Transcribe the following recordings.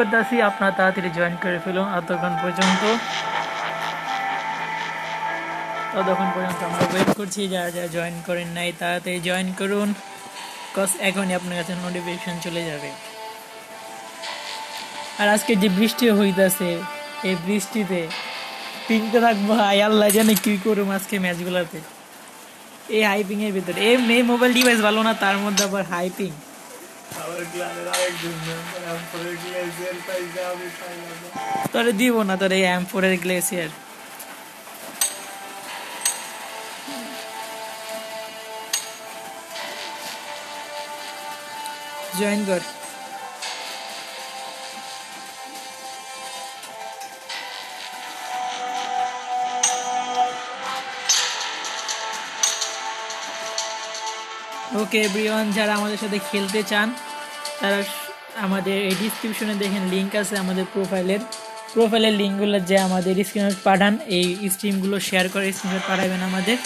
করতেছি আপনারা তাড়াতাড়ি জয়েন করে ফেলুন এতক্ষণ পর্যন্ত। ততক্ষণ পর্যন্ত আমরা ওয়েট করছি, যারা যারা জয়েন করেন নাই, তাড়াতাড়ি জয়েন করুন কজ এখনই আপনার কাছে নোটিফিকেশন চলে যাবে। আর আজকে যে বৃষ্টি হইতাছে, এই বৃষ্টিতে পিংতে থাকব, হাই আল্লাহ জানে কি করুম আজকে ম্যাচগুলোতে এই হাইপিংয়ের ভিতরে। এই এই মোবাইল ডিভাইস ভালো না, তার মধ্যে আবার হাইপিং তোরে দিব না তোর এই ফোর গ্লেসিয়ার। জয়েন কর। ওকে এভরিওয়ান যারা আমাদের সাথে খেলতে চান তারা আমাদের এই ডিসক্রিপশনে দেখেন লিঙ্ক আছে আমাদের প্রোফাইলের প্রোফাইলের লিঙ্কগুলো যে আমাদের স্ক্রিনশট পাঠান, এই স্ট্রিমগুলো শেয়ার করে স্ক্রিনশট পাঠাবেন আমাদের।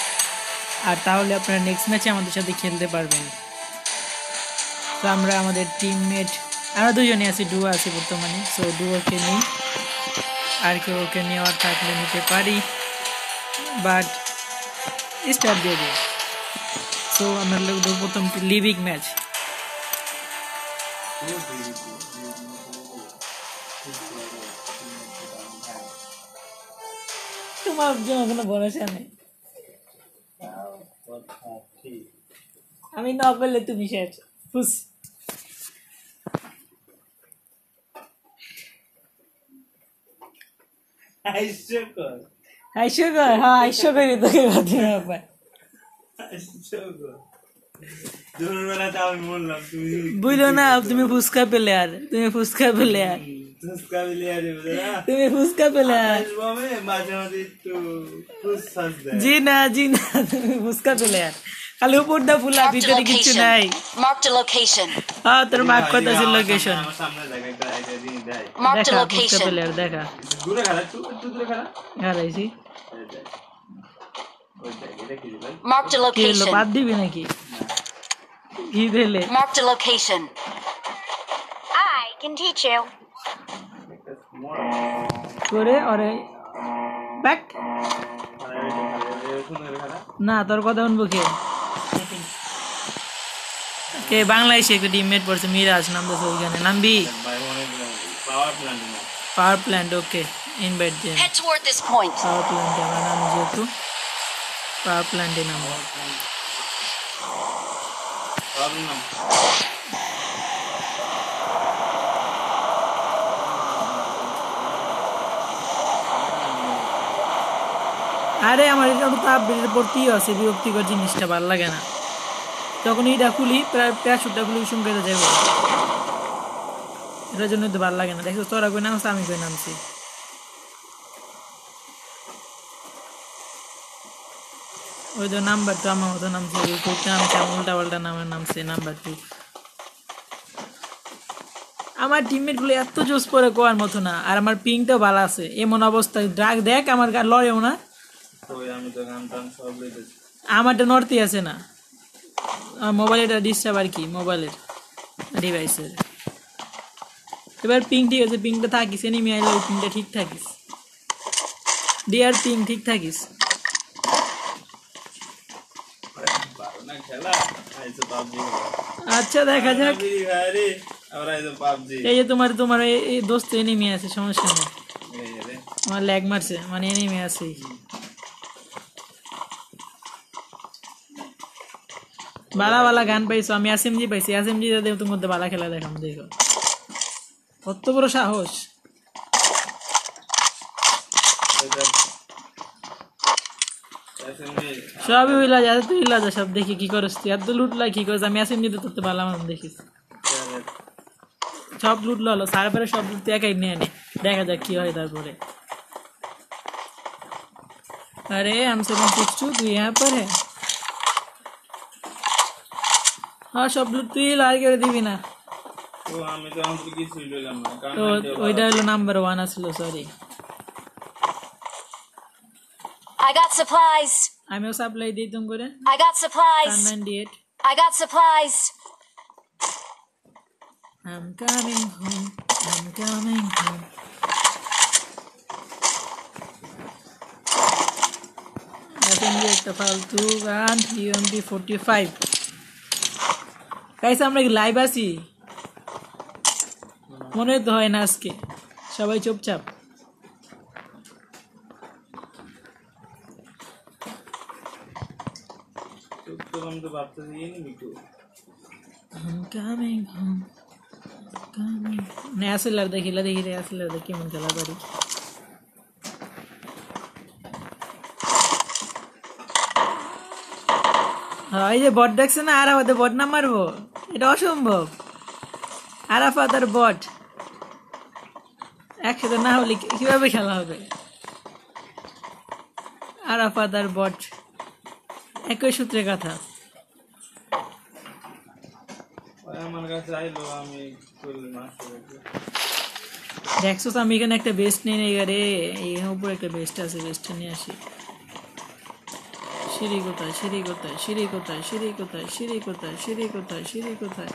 আর তাহলে আপনারা নেক্সট ম্যাচে আমাদের সাথে খেলতে পারবেন। তো আমরা আমাদের টিমমেট আরও দুজনে আছি ডুয়ো আছি বর্তমানে সো ডুয়োকে নিই। আর কেউ ওকে নেওয়ার থাকলে নিতে পারি বাট স্টার্ট দিয়ে দিই। সো আমরা প্রথম লিভিং ম্যাচ তোমার জন্য কোনো ভরসা নেই আমি না করলে তুমি শেষ খুশ হাস্যকর আইসো কর। হ্যাঁ করি তোকে বাদি ব্যাপার হাস্যকর বুঝলো না তুমি ফুচকা পেলে আর তুমি ফুচকা পেলে আর ফুচকা বিলিয়ে দেবে না তুমি ফুচকা পেলে আর আসব আমি মাঝে মাঝে একটু ফুসফাস দেয়। জি না জি না তুমি ফুচকা পেলে আর খালি উপর দা ফুলা ভিতরে কিছু নাই। Marked a location. হ্যাঁ তোর মার্ক কথা আছে লোকেশন দেখা দেয়. পেলে আর দেখা দূরে খেলা একটু Marked a কি হলো location. বাদ দিবি নাকি কি দিলে Marked a location. I can teach you. একটা মোড়। করে ওরে ব্যাক আর এই যে খেলা, এই সুন্দর খেলা। না তোর কথা শুনব কে কে বাংলাদেশে একটু টিমমেট পড়ছে মিরাজ নাম তো ওইখানে নামবি ভাই অনেক পাওয়ার প্ল্যান্ট না পাওয়ার প্ল্যান্ট ওকে ইনভাইট দেন Head toward this point. Power প্ল্যান্টে আমার নাম যেহেতু পাওয়ার প্ল্যান্টে নাম আরে আমার এটা তো তাপ বেড়ে পড়তেই আছে? বিরক্তিকর জিনিসটা, ভালো লাগে না। যখন এইটা খুলি, প্রায় প্যাশুটটা খুলি পেতে যাব এটার জন্য তো ভালো লাগে না। দেখো তোরা কই নামছে, আমি কই নামছি? ওই তো নাম্বার তো আমার মতো নামছে ওই নামছে উল্টা পাল্টা নামের নামছে নাম্বার টু আমার টিমমেটগুলো এত জোস পরে কোয়ার মতো না আর আমার পিংটাও ভালো আছে। এমন অবস্থায় ড্রাগ দেখ আমার লড়েও না। আমারটা নড়তে আছে না। আমার মোবাইলের ডিস্টার্ব আর কি মোবাইলের ডিভাইসের এবার পিং ঠিক আছে পিংটা থাকিস এনিমি আইলে পিংটা ঠিক থাকিস। ডিয়ার পিং ঠিক থাকিস পারো না খেলা আইসো পাবজি আচ্ছা দেখা যাক। এই যে তোমার তোমার এই- দোস্ত এনিমি আছে সমস্যা নেই। আমার ল্যাগ মারছে মানে এনিমি আছে বালা বালা গান পাইছো আমি এসএমজি পাইছি আসিমজি তে তুমি মধ্যে বালা খেলা দেখাম দেখো। কত বড় সাহস এটা এসএমজি সবই হইলা যা তুই হইলা যা সব দেখি কি করস তুই এত লুটলা কি করস আমি এসএমজি তে তোর বালা মান দেখিস সব লুটলো হলো সার্ভারে সব লুট তুই একাই নিয়ে নে দেখা যাক কি হয় তারপরে अरे हम सेवन सिक्स टू तू यहाँ पर है হ্যাঁ সব লুট তুই লাল করে দিবি না তো আমি তো আমাদের কিছুই লইলাম না কারণ তো নাইনটি ওইটা হলো নাম্বার ওয়ান আসলো সরি I got supplies. আমিও সাপ্লাই দিই তুমি করে I got supplies. Ninety eight I got supplies. I'm coming home. I'm coming home. SMG একটা ফালতু গান ইউএমপি ফোরটি ফাইভ গাইস আমরা কি লাইভ আছি মনে তো হয় না আজকে সবাই চুপচাপ हम तो वापस ये नहीं मिटू I'm coming home. Coming. नया सिलर देखी ला देखी नया सिलर देखी मन चला बड़ी ওই যে বট দেখছে না আর আমাদের বট না মারবো এটা অসম্ভব আরাফাত আর বট একসাথে না হলে কিভাবে খেলা হবে আরাফাত আর বট একই সূত্রে কথা আমার কাছে আইলো আমি দেখছ এখানে একটা বেস্ট নিয়ে নেই রে এখানে উপরে একটা বেস্ট আছে বেস্টটা নিয়ে আসি সিঁড়ি কোথায় সিঁড়ি কোথায় সিঁড়ি কোথায় সিঁড়ি কোথায় সিঁড়ি কোথায় সিঁড়ি কোথায় সিঁড়ি কোথায়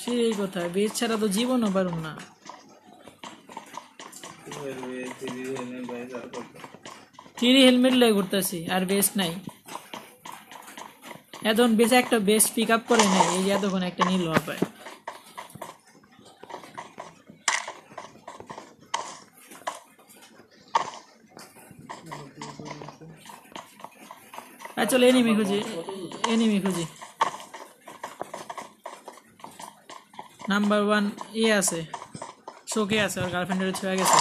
সিঁড়ি কোথায় বেস্ট ছাড়া তো জীবনও পারুম না থ্রি হেলমেট লেগে ঘুরতেছি আর বেস্ট নাই এখন বেশ একটা বেস্ট পিক আপ করে নেয়, এই যে এতক্ষণ একটা নীল পায় চলো এনিমি খুঁজি এনিমি খুঁজি। নাম্বার ওয়ান ইয়ে আছে, শোকে আছে, ওর গার্লফ্রেন্ডের ছেড়ে গেছে।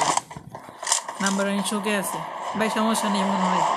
নাম্বার ওয়ান শোকে আছে। ভাই, সমস্যা নেই, মনে হয়।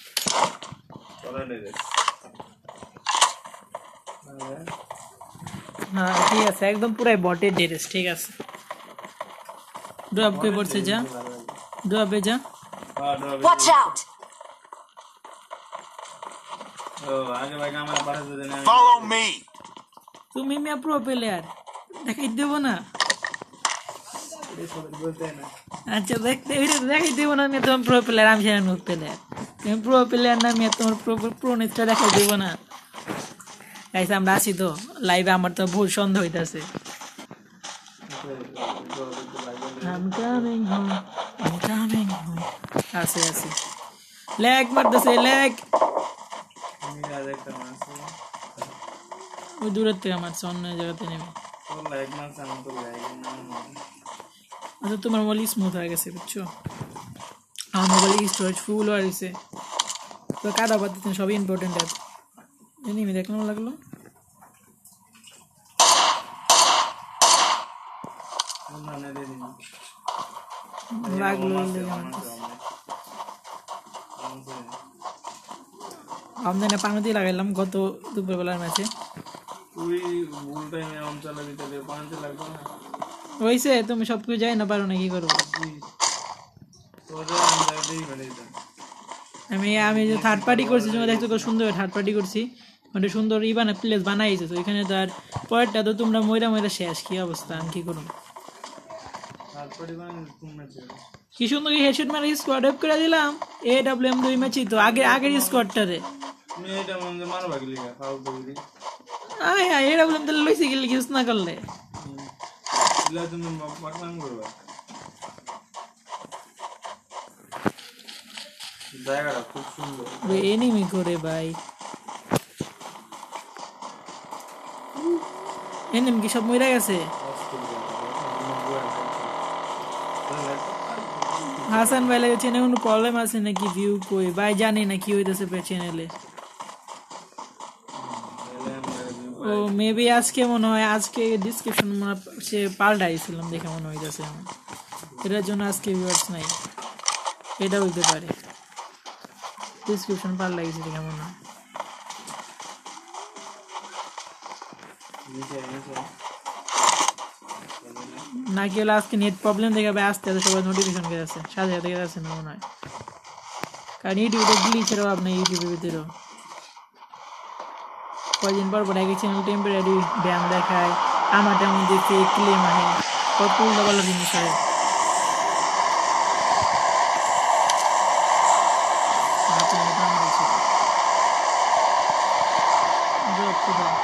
হ্যাঁ ঠিক আছে একদম পুরাই বটের ড্রেস ঠিক আছে ড্রপ করে পড়ছে যা ড্রপে যা Watch out! আগে ভাই আমার পাঠাতে দেন Follow me. তুমি মিয়া প্রো প্লেয়ার দেখাই দেবো না বলতে না আচ্ছা দেখতে এটা দেখাই দেবো না মেয়ে তোমার প্রো প্লেয়ার আমি সেটা নুক প্লেয়ার তুমি প্রো প্লেয়ার না নামে তোমার প্রো নিচটা দেখা দেবো না। গাইছে আমরা আছি তো লাইভে আমার তো ভুল সন্দেহ হইতেছে। আছে আছে। লেগ মারতেছে লেগ ওই দূরের থেকে মারছে অন্য জায়গাতে নেবে। আচ্ছা তোমার মলি স্মুথ হয়ে গেছে, বুঝছ? আমার মোবাইলে স্টোরেজ ফুল হয়ে গেছে তো কাদা বাদ দিতেন সবই ইম্পর্টেন্ট অ্যাপ জানি আমি দেখলাম লাগল। আমদানি পানি দিয়ে লাগাইলাম গত দুপুরবেলার ম্যাচে ওইসে তুমি সবকিছু যাই না পারো না কি করব? আমি আমি যে থার্ড পার্টি করছি, তুমি দেখছ কত সুন্দর থার্ড পার্টি করছি। মানে সুন্দর ই প্লেস বানাইছে, তো এখানে তো আর তো তোমরা ময়রা ময়রা শেষ, কি অবস্থা, আমি কি ছিল কি সুন্দর হেডশট স্কোয়াড করে দিলাম এ ডাব্লিউ এম দুই ম্যাচই তো, আগে, আগের ফাউল করে আয় এ ডাব্লিউ এম তাহলে লইছে গেলে ইউজ না করলে। জায়গাটা খুব সুন্দর। এনিমি করে ভাই এনিমি কি সব মরে গেছে? হাসান ভাই লাগে চ্যানেলে কোনো প্রবলেম আছে নাকি ভিউ কই? ভাই জানি না কি হইতেছে চ্যানেলে ও মেবি আজকে মনে হয়, আজকে ডিসক্রিপশন মনে সে পাল্টাইছিলাম দেখে মনে হইতেছে আমার। এটার জন্য আজকে ভিউয়ার্স নাই। এটা হইতে পারে। ডিসক্রিপশন পাল্টা গেছে দেখে মনে হয়। নাকি হলো আজকে নেট প্রবলেম দেখে আসতে আসতে সবাই নোটিফিকেশন আছে সাথে সাথে না মনে হয়। কারণ ইউটিউবে গ্লিচের অভাব নেই ইউটিউবের ভিতরেও। কয়দিন পর পর চ্যানেল টেম্পোরারি ব্যায়াম দেখায়। আমারটার মধ্যে ফেক ক্লেম আহে কত উল্টো পাল্টা জিনিস হয় হাতে মোটা আমার আছে। Drop কোথায়?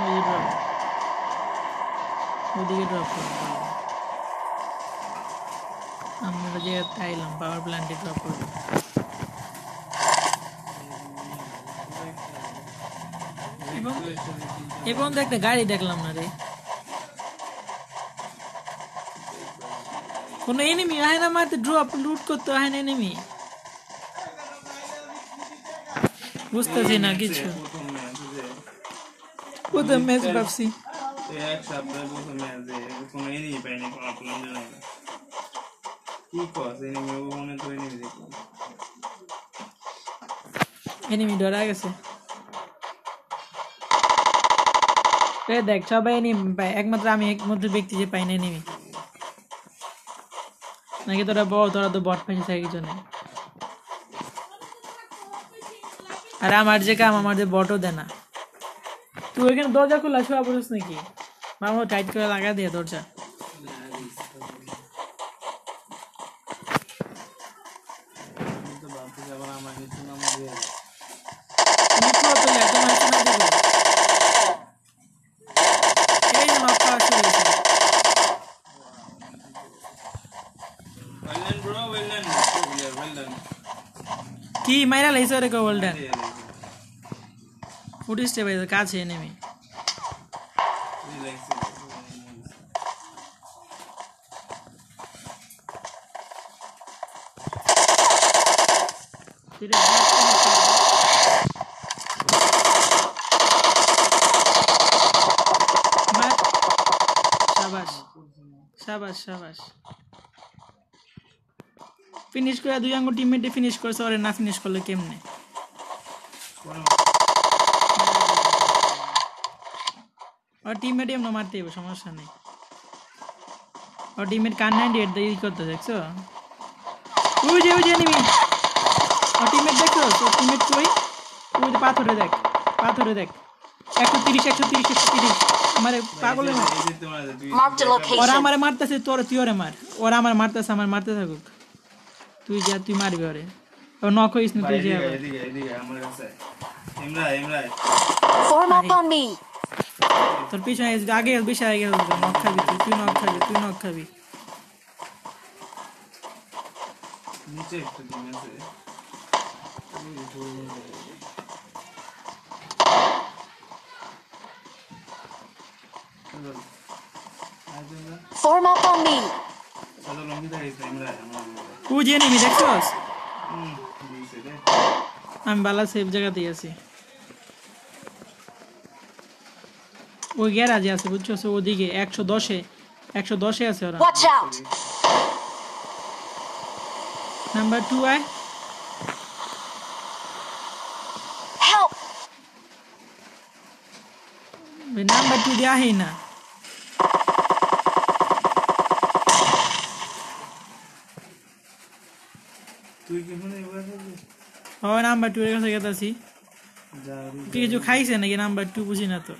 ওই যে drop। ওদিকে ড্রপ করব আমরা জায়গাতে আইলাম পাওয়ার প্ল্যান্টে ড্রপ করব এবং এ পর্যন্ত একটা গাড়ি দেখলাম না রে কোনো এনিমি হয় না মারতে ড্রপ লুট করতে হয় না এনিমি বুঝতেছি না কিছু প্রথম ম্যাচ যে প্রথম ম্যাচ ভাবছি এই এক সপ্তাহে প্রথম ম্যাচ যে কোনো এনিমি পাইনি কোনো প্ল্যান জানাই না কি কস এনিমি ও মনে তো এনিমি দেখলাম এনিমি ডরা গেছে এ দেখ, সবাই এনিমি পায়। একমাত্র আমি, একমাত্র ব্যক্তি যে পাই না এনিমি নাকি তোরা বল, তোরা তো বট পাইছিস আর কিছু নেই। আর আমার যে কাম, আমার যে বটও দেয় না। তুই ওইখানে দরজা খোলা, শোয়া পড়িস নাকি? মামা টাইট করে লাগা দিয়ে দরজা আমি তো ভাবছি আবার আমার কিছু না মধ্যে তুমি পুরো তো একদম হচ্ছে না দেবো এই যে নক খাওয়া শুরু হয়েছে well done bro well done yeah well done কি মাইরা লাইছে রে গোল্ডেন ফুটিসতে ভাই কাছে নেমে relax সাবাস সাবাস সাবাস ফিনিশ করে দুই আঙ্গুল টিমমেটে ফিনিশ করেছে ওরে না ফিনিশ করলে কেমনে? ওর টিমমেট এমন মারতে হবে সমস্যা নেই। ওর টিমমেট কান নাইনটি এইট দিয়ে করতে দেখছ? ওই যে ওই যে নিবি ওর টিমমেট দেখছ? ওর টিমমেট কই? ওই যে পাথরে দেখ পাথরে দেখ। একশো তিরিশ একশো তিরিশ একশো তিরিশ আমার পাগলের মারতেছে তোর তুই ওরে মার। ওরা আমার মারতেছে আমার মারতে থাকুক। তুই যা তুই মারবি ওরে ও নক হইস না ভাই, তুই যা এদিকে এদিকে এদিকে আমার কাছে ইমরা ইমরা Form up on me. তোর পিছনে এসে- আগে বেশি আগে গেল নক খাবি তুই তুই নক খাবি তুই নক খাবি নিচে একটু টিম আছে Form up on me. চলো লঙ্গি থাকিস ইমরা আমার তুই যে নিবি দেখছস হুম দিছে রে আমি বালা সেফ জায়গাতেই আছি ওই গ্যারাজে আছে বুঝছ ওদিকে একশো দশে একশো দশে আছে ওরা Watch out. নাম্বার টু আয় Help. নাম্বার টু দিয়ে আহেই না মনে ও নাম্বার টু এর কাছে গেতাছি কিছু খাইছে নাকি নাম্বার টু বুঝি না তো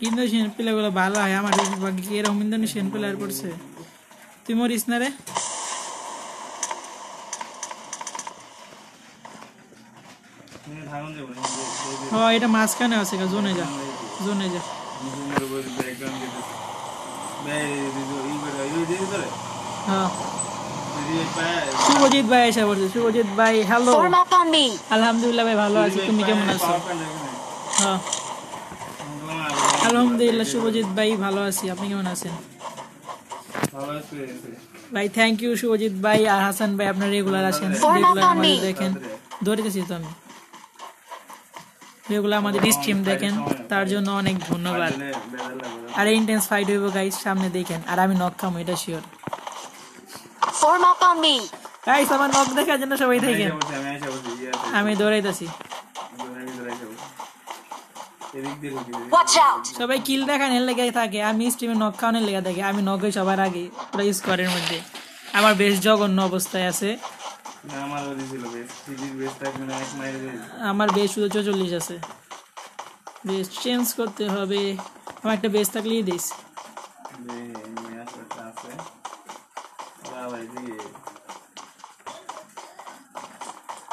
ইন্দোনেশিয়ান প্লেয়ারগুলো ভালো হয় আমার বাকি এরকম ইন্দোনেশিয়ান প্লেয়ার পড়ছে তুই মরিস না রে ও এটা মাঝখানে আছে জোনে যা জোনে যা হ্যাঁ শুভজিৎ ভাই এসে পড়ছে। শুভজিৎ ভাই হ্যালো. আলহামদুলিল্লাহ ভাই ভালো আছি। তুমি কেমন আছো? হ্যাঁ। আলহামদুলিল্লাহ শুভজিৎ ভাই ভালো আছি। আপনি কেমন আছেন? ভাই থ্যাংক ইউ শুভজিৎ ভাই আর হাসান ভাই আপনার রেগুলার আছেন। রেগুলার. দেখেন। দৌড়িতেছি তো আমি। রেগুলার আমাদের স্ট্রিম দেখেন। তার জন্য অনেক ধন্যবাদ। আর ইন্টেন্স ফাইট হইব গাইস সামনে দেখেন। আর আমি নক খামো এটা sure Form up on me. দেখার জন্য সবাই আমি দৌড়াইতেছি! সবাই কিল দেখানোর লেগে থাকে। আমি স্ট্রিমে নক খাওয়ানোর লেগে থাকি। আমি নক হই সবার আগে পুরো স্কোয়ারের মধ্যে। আমার বেশ জঘন্য অবস্থায় আছে। না, আমার বেশ শুধু চৌচল্লিশ আছে। বেশ চেঞ্জ করতে হবে। আমার একটা বেশ থাকলেই দিস আছে।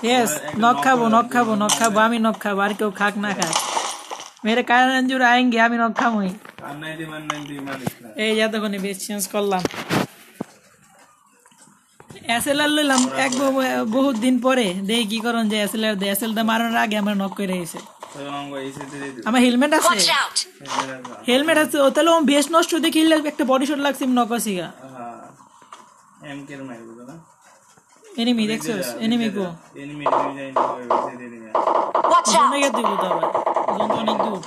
ইয়েস নক খাব নক খাব নক খাব আমি নক খাব আর কেউ খাক না খাক। মেরে কারণ আয়েঙ্গে আমি নক খামোই। আর নাইনটি ওয়ান নাইনটি মালিক না এই যতক্ষণে বেশ চেঞ্জ করলাম। এসএলআর লইলাম এক বহুত দিন পরে। দেখি কি করন যে এসএলআর দে এসএলটা মারানোর আগে আমার নক করে এসে আমার হেলমেট আছে। হেলমেট আছে ও তাহলে ও বেশ নষ্ট দেখে একটা বডি শট লাগছে নক আসিগা হ্যাঁ এম কে মারবো তো না এনিমি দেখছস এনিমি গো এনিমি তুমি যাই না ওই এসে দিয়ে দিবি Watch out! অনেক দিব তো আবার ওজন তো অনেক দূর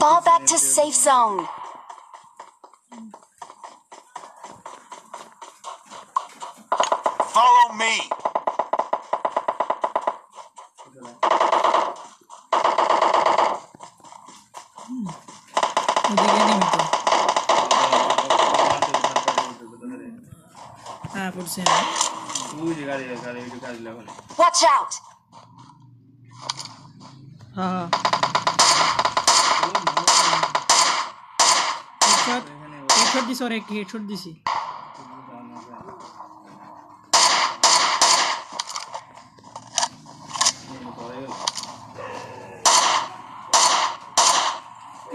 Fall back to safe zone. Follow me. ওদিকে এনিমি তো হ্যাঁ পড়ছে তুই যে গাড়ি গাড়ি একটু গাড়ি লাগানো Watch out! হ্যাঁ হেডশট হেডশট দিছ রে কি হেডশট দিছি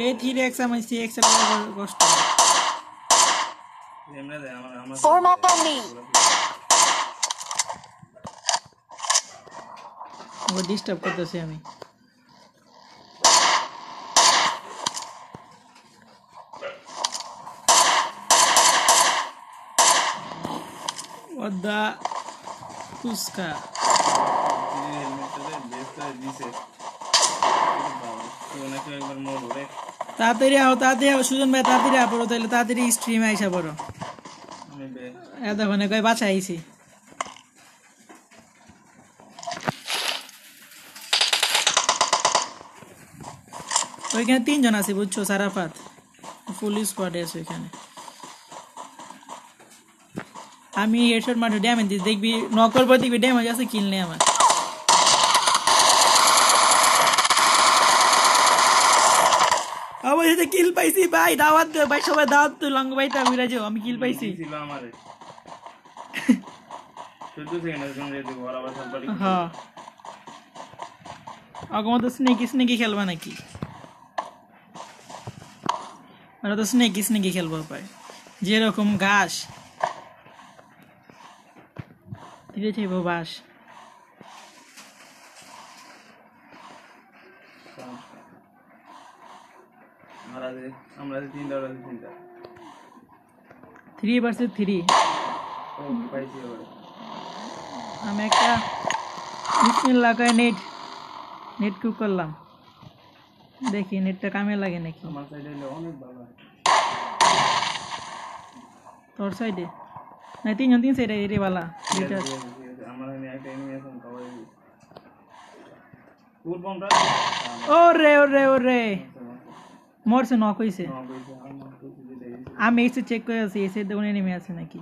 এই থ্রি এক্স আমার সি এক্সের কষ্ট এমনি দেয় আমার আমার Form up on me. Okay disturb করতেছি আমি ওদা ফুসকা হেলমেটটা বেশ করে দিছে। কেউ না কেউ একবার মরবো। রে তাড়াতাড়ি আও তাড়াতাড়ি আও সুজন ভাই তাড়াতাড়ি আ তাহলে তাড়াতাড়ি স্ট্রিমে আইসা পড়ো। আমি এতক্ষণে কয় বাছা আইছি ওইখানে তিনজন আছে, বুঝছ, সারাফাত। ফুল স্কোয়াডে আছে ওইখানে। আমি হেডশট মাঠে ড্যামেজ দিচ্ছি দেখবি নকর পর দেখবি ড্যামেজ আছে কিল নেই আমার। সাথে কিল পাইছি ভাই দাওয়াত দে ভাই সবাই দাওয়াত তো লঙ্গ ভাই তা বিরাজো আমি কিল পাইছি। ছিল আমারে। ঘর হ্যাঁ। আগমা তো স্নেকি স্নেকি খেলবা নাকি? ওরা তো স্নেকি স্নেকি খেলব পায় যেরকম ঘাস। ধীরে চাইব বাস আমরা যে আমরা যে তিনটা ওরা যে তিনটা থ্রি ভার্সেস থ্রি ও পাইছি এবারে আমি একটা বিসমিল্লাহ কয়ে নেট নেট কুক করলাম। দেখি নেটটা কামে লাগে নাকি? আমার সাইডে হলে অনেক ভালো হয়। তোর সাইডে না তিনজন তিন সাইডে এরে বালা দুইটা ঠিক আছে, ঠিক আছে। আমার এখানে একটা এনিমি আছে সবাই ফুল পম্পটা ও মরছে নক হইছে। আমি এসে চেক করে আছি এসে দেখুন নেমে আছে নাকি।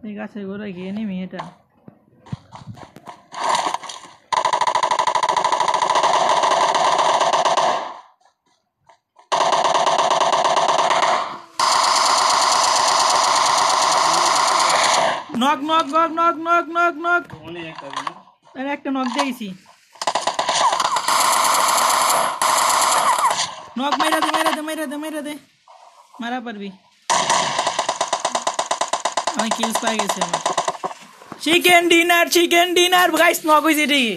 ঠিক আছে ওরা গিয়ে নেমি এটা। Knock knock knock knock knock knock knock অনেক একটা আছে না? আরে একটা নক দিয়েছি। নক মাইরা দে মাইরা দে মাইরা দে মাইরা দে। মারা পারবি। আমি কিলস পাই গেছি আমার। Chicken dinner chicken dinner guys knock হইছে ঠিকই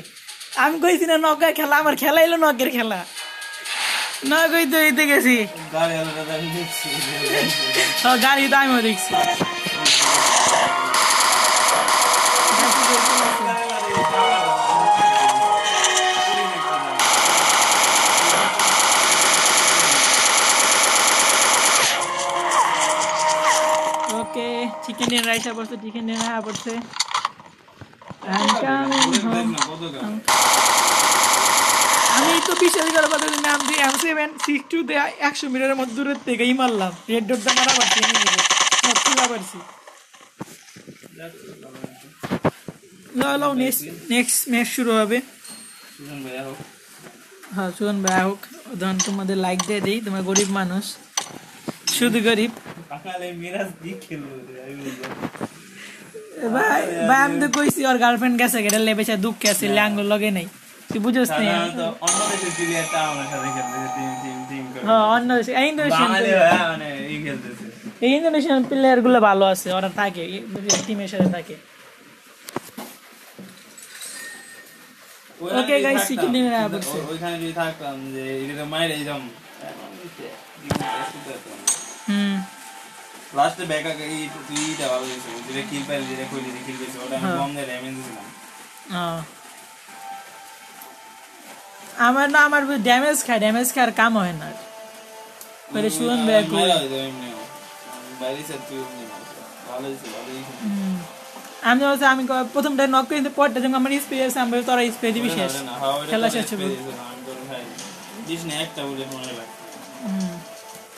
আমি কইছি না নকের খেলা আমার খেলা এলো নকের খেলা। নক হইতে হইতে গেছি। গাড়ি আলাদা আমি দেখছি। ও, গাড়ি তো আমিও দেখছি। চিকেন ডিনার রাইসা পড়ছে চিকেন ডিনার হ্যাঁ পড়ছে আমি তো বিশ্বাস করার কথা নাম দিয়ে এম সেভেন সিক্স টু তে একশো মিটারের মধ্যে দূরের থেকেই মারলাম। রেড ডটটা মারা পারছি এনিমিকে পারছি লো নেক্সট নেক্সট ম্যাচ শুরু হবে। সুজন হ্যাঁ শুনুন ভাই হোক ধরুন তোমাদের লাইক দিয়ে দিই, তোমরা গরিব মানুষ। শুধু গরিব। ভাই ভাই আমি তো কইছি ওর গার্লফ্রেন্ড গেছে গেলে লেবেছে দুঃখ আছে ল্যাঙ্গ লগে নাই। তুই বুঝোস না? অন্য দেশের প্লেয়ারটা আমার সাথে খেলতেছে টিম টিম টিম করে। হ্যাঁ অন্য দেশে ইন্দোনেশিয়ান মানে এই খেলতেছে। এই ইন্দোনেশিয়ান প্লেয়ারগুলো ভালো আছে ওরা থাকে টিমের সাথে থাকে। বলছে। ওইখানে যদি থাকতাম যে এটাকে মাইরে দিতাম হুম। লাস্টে ব্যাক আগে এই এটা ভালো হয়েছে যেটা কিল পাইল যেটা কইলি যে কিল পেয়েছে ওটা আমি। কম দিয়ে ড্যামেজ দিছিলাম আহ। আমার না আমার ড্যামেজ খায় ড্যামেজ খায় আর কাম হয় না পরে শুনুন ভাই আমি মাইরা আমি প্রথমটা নক করে পরটা যেমন আমার স্প্রে আছে আমি তোরা স্প্রে দিবি শেষ খেলা শেষ হবে। দিস না, একটা বলে মনে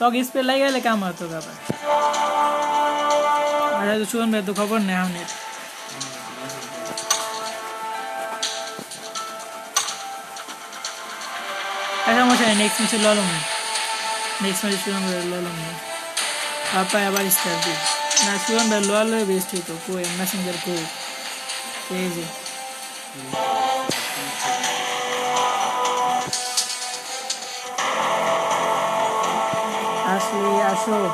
লাগে। তোকে স্প্রে লাগে গেলে কাম হতো বাবা আরে শুনুন ভাই তো খবর নেই আমি আচ্ছা মশাই নেক্সট ম্যাচে ললম নেক্সট ম্যাচে শুনুন ভাই ললম পাপা আবার স্টার্ট দিই না শুনুন ভাই লল বেস্ট হইতো কই মেসেঞ্জার কই এই যে আসলে আসো।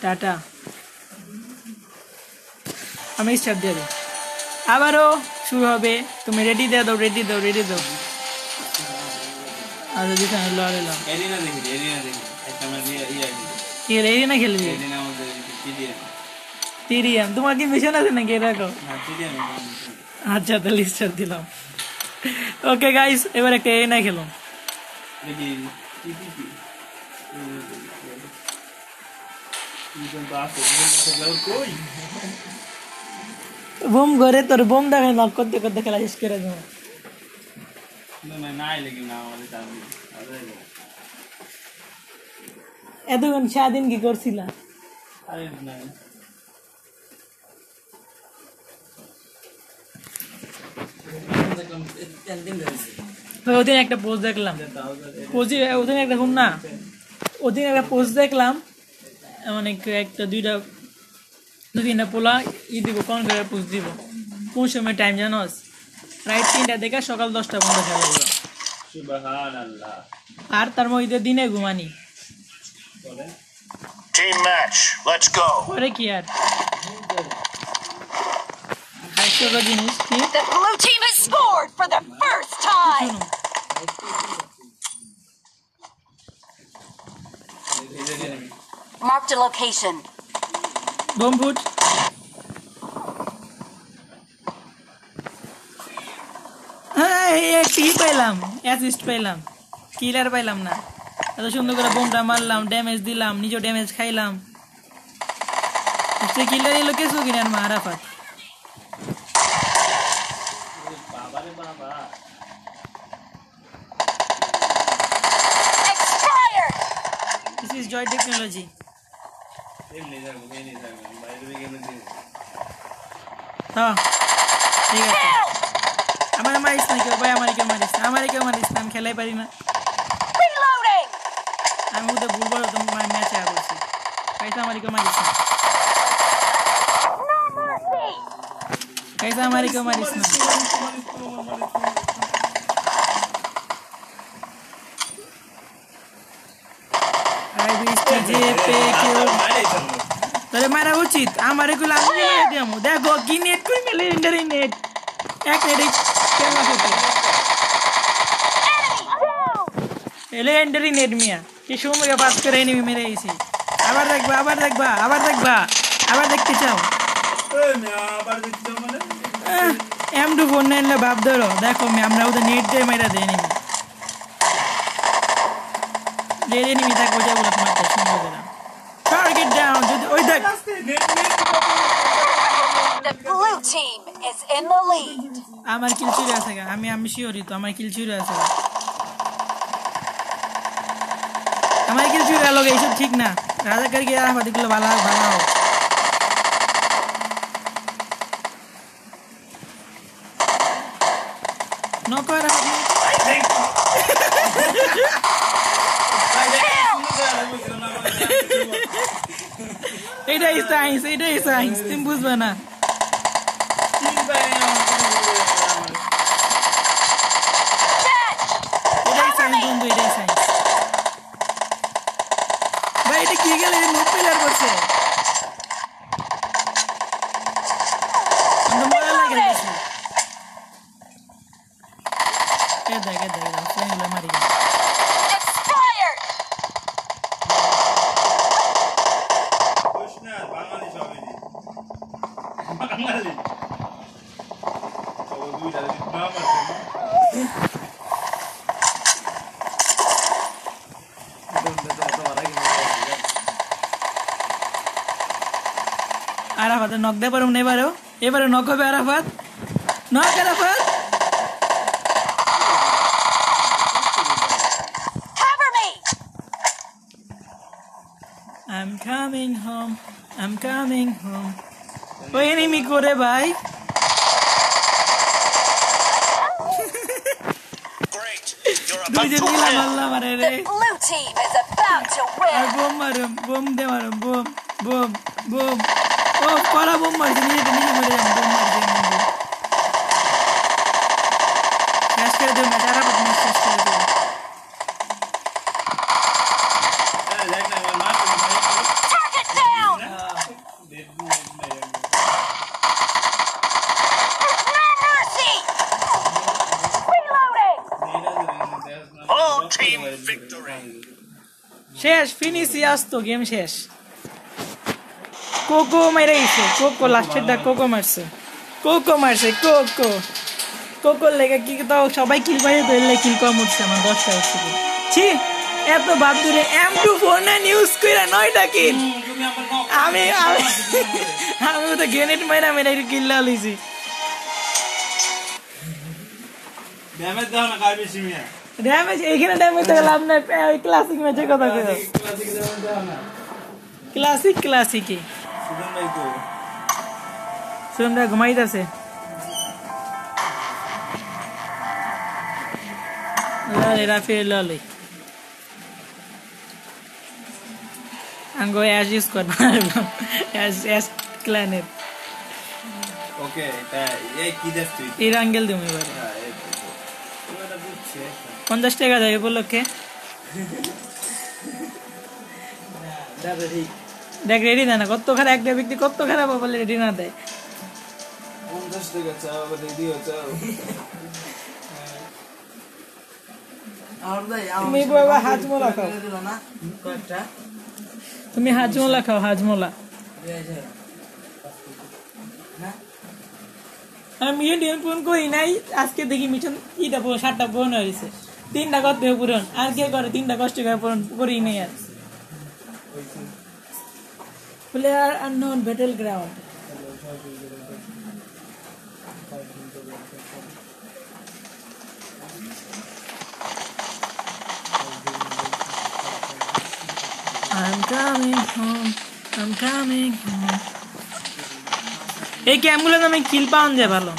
টাটা। আমি স্টার্ট দিয়ে দিই আবারও শুরু হবে। তুমি রেডি দিয়ে দাও রেডি দাও রেডি দাও। আচ্ছা দিতে আমি লড়ে এলাম এরিনা দেখি, এরিনা দেখি। একটা ইয়ে- কি খেলবি? এরিনা আমাদের তোমার কি মিশন আছে নাকি এরকম? আচ্ছা তাহলে স্টার্ট দিলাম। ওকে গাইস এবার একটা এ না খেলুন দেখি, বোম ঘরে তোর বোম দেখে করতে করতে খেলা শেষ করে দেবো। এতক্ষণ সারাদিন কি ওদিন একটা পোস্ট দেখলাম। ওদিন একটা শুন না। ওদিন একটা পোস্ট দেখলাম। অনেক একটা দুইটা দু তিনটা পোলা ই দিব কোন করে পোস্ট দিব কোন সময় টাইম জানোস রাইট তিনটা দেখে সকাল দশটা পর্যন্ত খেলা হলো আর তার মধ্যে দিনে ঘুমানি বলে? Team match. Let's go. পরে কি আর The blue team has scored for the first time. শুনুন এই যে enemy। Marked a location. একটি ই পাইলাম অ্যাসিস্ট পাইলাম কিলার পাইলাম না এত সুন্দর করে বোমটা মারলাম ড্যামেজ দিলাম নিজেও ড্যামেজ খাইলাম সে কিলার এলো কেসো কিনার মা আরাফাত বাবারে বাবা। Expired. দিস হ্যাঁ ঠিক আছে আমার মারিস না কেউ ভাই আমার কেউ মারিস না আমার কেউ মারিস না আমি খেলাই পারি না. আমি ওদের ভুল বলো তোমার ম্যাচে বলছি কাইসা আমার কেউ মারিস না কাইসা আমার কেউ মারিস না আর বৃষ্টি যে পে কেউ তাহলে মারা উচিত। আমার এগুলো আমি মেরে দিলাম দেখো কি নেট করে মেলে নেট। এক নেট মিয়া। কি সময় পাস করে এনিমি মেরে এসি আবার দেখবা আবার দেখবা আবার দেখবা। আবার দেখতে চাও। আবার দেখতে মানে? এম টু ফোর নাইন ভাব ধরো। দেখো আমরা ওদের নেট দিয়ে মেরা দেয় এনিমি যে এনিমি থাকব বলে তোমার দিলাম টার্গেট ডাউন যদি ওই দেখ. আমার কিল চুরি আছে আমি আমি শিওরি তো আমার কিল চুরি আছে। আমার কিল চুরি এইসব ঠিক না রাজাকার গিয়ে আমাদের ভালো ভালো science iitoi science. Timbuzwa na দে পারুম না এবারেও এবারে নক হবে Arafat? Knock Arafat. I'm coming home I'm coming home. ওই এনিমি করে ভাই Great. You're about দুইজন to মিলা win. মারলাম আরে রে The blue team is about to আর win. বোম মারুম বোম দে মারুম বোম বোম বোম ও করা বোম মারছে নিজে নিজে মরে যাবে বোম মারছে বন্ধু শেষ করে দেব ম্যাচ আরাফাত ম্যাচ শেষ করে দেব দেখ না আমার মার Target down. No mercy. Reloading. All team victory. ফিনিশই আসতো গেম শেষ। কোকো মেরে গেছে। কোকো লাস্টেরটা কোকো মারছে। কোকো মারছে কোকো কোকোর লেগে কি তাও সবাই কিল পাইয়ে তো এলে কিল কম উঠছে আমার দশটা হচ্ছে ছি, এত বাদ দূরে M two four nine use করে নয়টা কিল আমি আমি তো গ্রেনেড মাইরা মেরা কিল্লা লইছি। ড্যামেজ দাও না, কার বেশি মিয়া? ড্যামেজ এইখানে ড্যামেজ তো লাভ নাই ওই ক্লাসিক ম্যাচের কথা কই ক্লাসিক ক্লাসিকই সুজন ভাই তো সন্ধ্যা ঘুমাইতেছে। ললে রাফি ললে। আঙ্গো অ্যাশ ইউজ কর অ্যাশ অ্যাশ ক্ল্যানের ওকে তাই এই কি দেখ তুই? এই আঙ্গেল দিম এবার। পঞ্চাশ টাকা দেয় উপলক্ষে। দেখ রেডি দেয় না কত খারাপ একটা ব্যক্তি কত খারাপ বলে রেডি না দেয়। পঞ্চাশ টাকা তুমি বাবা হাজমোলা খাও। তুমি হাজমোলা খাও হাজমোলা। আমি ইন্ডিয়ান ফোন করি নাই আজকে দেখি মিশন ইটা সাতটা পূরণ হয়েছে তিনটা করতে হবে পূরণ আর কে করে তিনটা কষ্ট করে পূরণ করি নাই আর player unknown battleground I'm coming home. I'm coming home. এই ক্যাম্পগুলোর নামে কিল পাওয়া যায় ভালো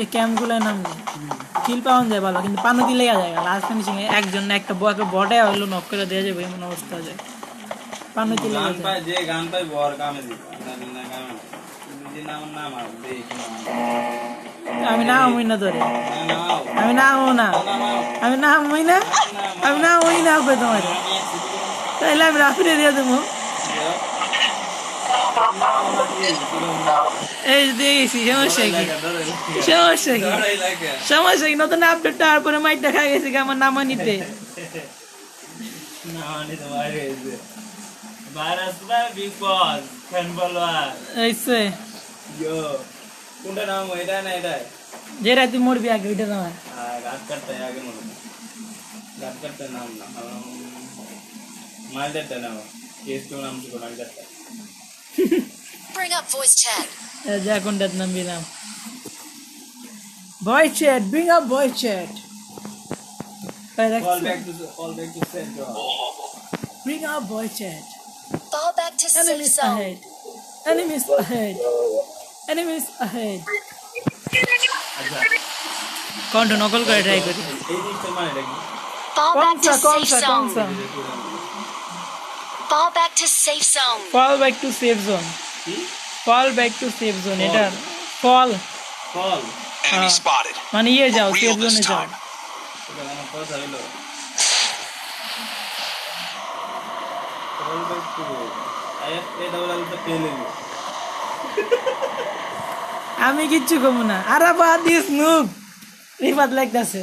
এই ক্যাম্পগুলোর নাম কিল পাওয়া যায় ভালো কিন্তু পানুতি লেগে যায় লাস্ট ফিনিশিং একজন একটা বকে বটে হইল নক করে দেওয়া যাবে এমন অবস্থা যায়। পানুতি গান লেগে যায় যে গান পাই বর কামে আমি না হই না ধরে আমি না হো না। আমি না হই না। আমি না হই না হবে তোমার। তাইলে আমি রাফিরে দিয়ে দেবো। এই দিয়েছি সমস্যা কি সমস্যা কি সমস্যা কি নতুন আপডেট তারপরে মাইক দেখা গেছে কি আমার নামা নিতে যে রাতে মরবি আগে ওইটা তোমার নাম না মালদারটা নাম কেস তো নাম ছিল Bring up voice chat. Voice chat, bring up voice chat. Call back to call back to center. Bring up voice chat. Fall back to Enemies ahead. Enemies ahead. Enemies ahead. कौन तो नकल कर try कौन सा कौन सा कौन सा fall back to safe zone fall back to safe zone কি? Fall back to safe zone এটা ফল কল Enemy Ah. spotted. মানে ইয়ে যাও সেফ জোনে this যাও। আমি কিচ্ছু কমু না। আরে বাদ দিস নুব রিফাত লাগতাছে।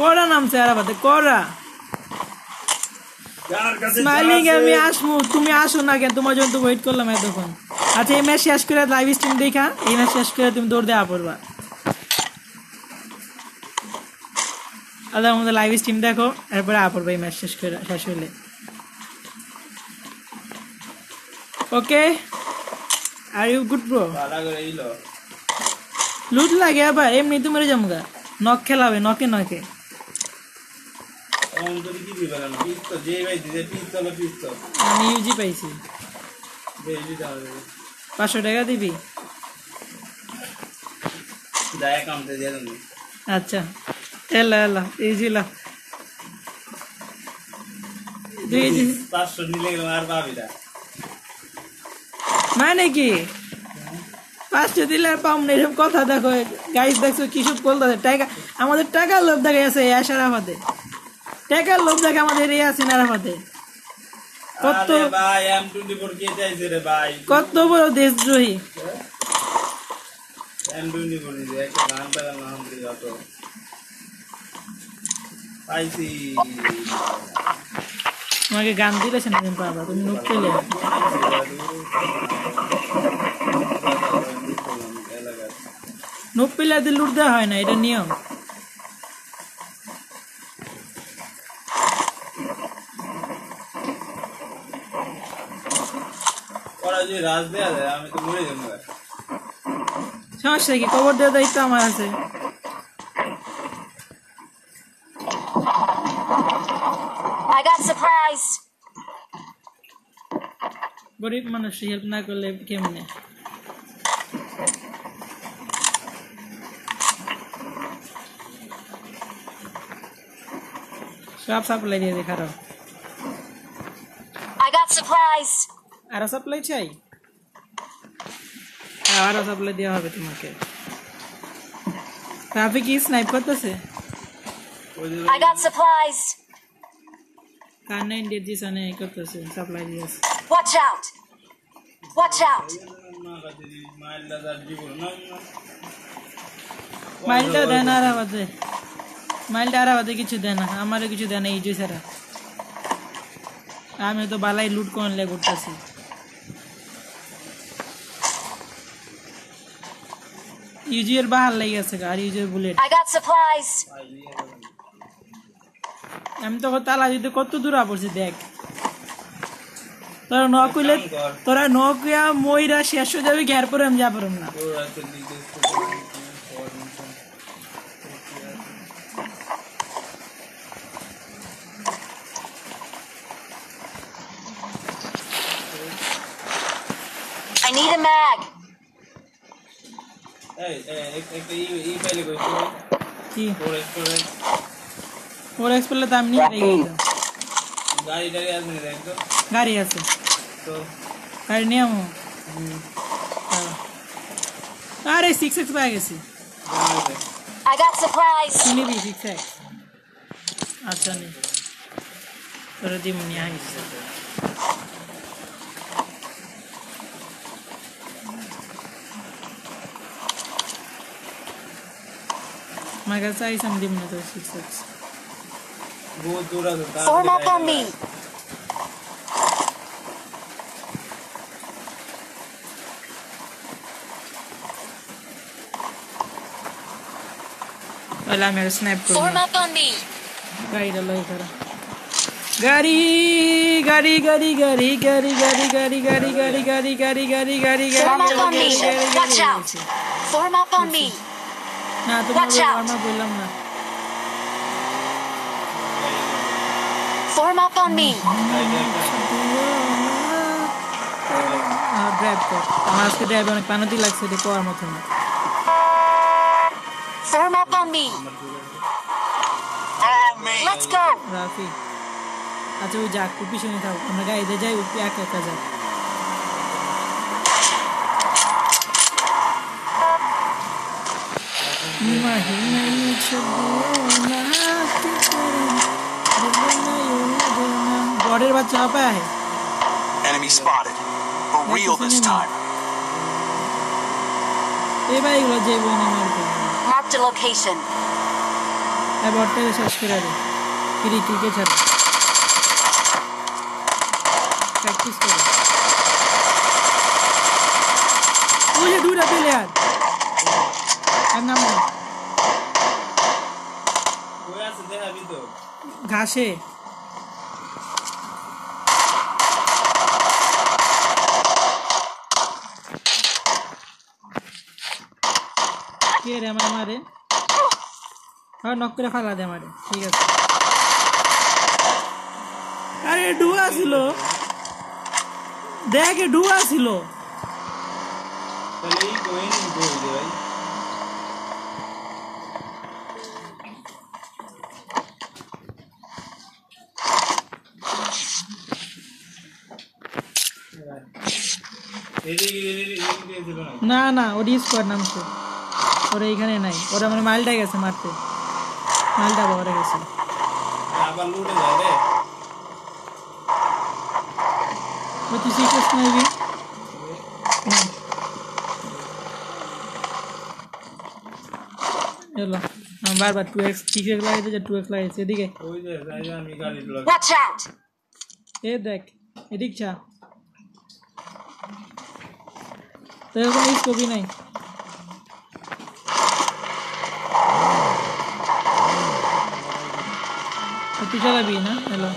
করা নামছে আরাফাতে করা স্মাইলিং আমি আসব তুমি আসো না কেন? তোমার জন্য তো ওয়েট করলাম এতক্ষণ। আচ্ছা এই ম্যাচ শেষ করে লাইভ স্ট্রিম দেখা এই ম্যাচ শেষ করে তুমি দৌড় দেওয়া পড়বা। আল্লাহ আমাদের লাইভ স্ট্রিম দেখো এরপরে আ পড়বা এই ম্যাচ শেষ করে শেষ হলে okay are you good bro loot লাগে আবার এমনি তুমি যামগা। নখ খেলাবে নখে নখে। আমি ইউজি পাইছি। পাঁচশো টাকা দিবি? আচ্ছা। এলা এলা ইজি লা মানে কি? পাঁচশো দিলে আর পাম না এরকম কথা দেখো। গাইস দেখছ কিসব বলতে টাকা আমাদের টাকার লোভ দেখা গেছে আশার আফাতে টাকার লোভ দেখে আমাদের এই আছে কত ভাই এম টোয়েন্টি ফোর কে চাইছে রে ভাই। কত বড় দেশদ্রোহী? এম টোয়েন্টি ফোর একটা গান পেলাম না হাম দিয়ে তো। পাইছি। তোমাকে গান দিলেছে না কিন্তু বাবা? তুমি নুক পেলে নুক পেলে লুট দেওয়া হয় না এটা নিয়ম ওরা যদি রাজ দেয়া দেয় আমি তো মরে যাব সমস্যা কি? খবর দেওয়ার দায়িত্ব আমার আছে। I got supplies. গরিব মানুষ হেল্প না করলে কেমনে? সব সাপ্লাই দিয়ে দেখারো I got supplies. আরও সাপ্লাই চাই হ্যাঁ, আরও সাপ্লাই দেওয়া হবে তোমাকে ট্রাফিক কি স্নাইপ করতেছে I got supplies. কার নাইন দিয়ে দিস অনেক করতেছে সাপ্লাই দিয়েছে Watch out. Watch out. মাইলটা দেয় না আরাবাদে মাইলটা আরাবাদে কিছু দেয় না আমারও কিছু দেয় না এই যে সারা আমি তো বালাই লুট করলে করতেছি ইউজির বাহার লেগে আছে আর ইউজির বুলেট। আই গট সাপ্লাইজ আমি তো তালা দিতে কত দূর পড়ছি দেখ। তোরা নকুলে তোরা নকুয়া মইরা শেষ হয়ে যাবে ঘের পরে আমি যা না। একটা ই ই পাইলে কইছো কি ফোর স্টোরেজ ফোর এক্স পেলে তো আমি নিয়ে পেয়ে গেলাম গাড়ি টাড়ি আসবে না দেখতো গাড়ি আছে তো গাড়ি নিয়ে আমো হ্যাঁ। আরে সিক্স এক্স পেয়ে গেছি জানাবে I got supplies. তুই নিবি সিক্স এক্স আচ্ছা নি তোরা দিব নিয়ে আইস আমার কাছে আইসে আমি দিব না তো সিক্স এক্স বহুত দূর আছে Form up on me. তাহলে আমি আর স্ন্যাপ করব Form up on me. গাড়িটা লই করা গাড়ি গাড়ি গাড়ি গাড়ি গাড়ি গাড়ি গাড়ি গাড়ি গাড়ি না Watch out. বললাম না Form up on me. Drive কর আমার আজকে ড্রাইভ অনেক পানাতি লাগছে এটা করার মতো না Form up on me. Let's go. Rafi আচ্ছা ওই যাক পিছনে থাক আমরা গাড়িতে যাই ওই একা একা যাক नहीं छोड़ना border enemy spotted. For real this time. ए भाई location. ए बॉट पे सर्च करा दे फिर इसी के चल। प्रैक्टिस करो। दूर ঘাসে? কে রে আমার মারে হ্যাঁ নক করে ফালা দে আমারে, ঠিক আছে। আরে ডুয়া ছিল। দেখ ডুয়া ছিল। ভাই। না না ওর স্কোয়ার নামছে ওরা এইখানে নাই ওরা মানে মালটা গেছে মারতে মালটা বহরে গেছে আবার লুটে যায় রে ও তুই সিক্রেট নাইবি চলো हम बार बार 2x 3x लगाए थे जब 2x लगाए थे ठीक है ওই যে আমি গালি ব্লক ওয়াচ আউট এ দেখ এদিক চা तो नहीं इसको भी नहीं। तो चला भी ना? हेलो।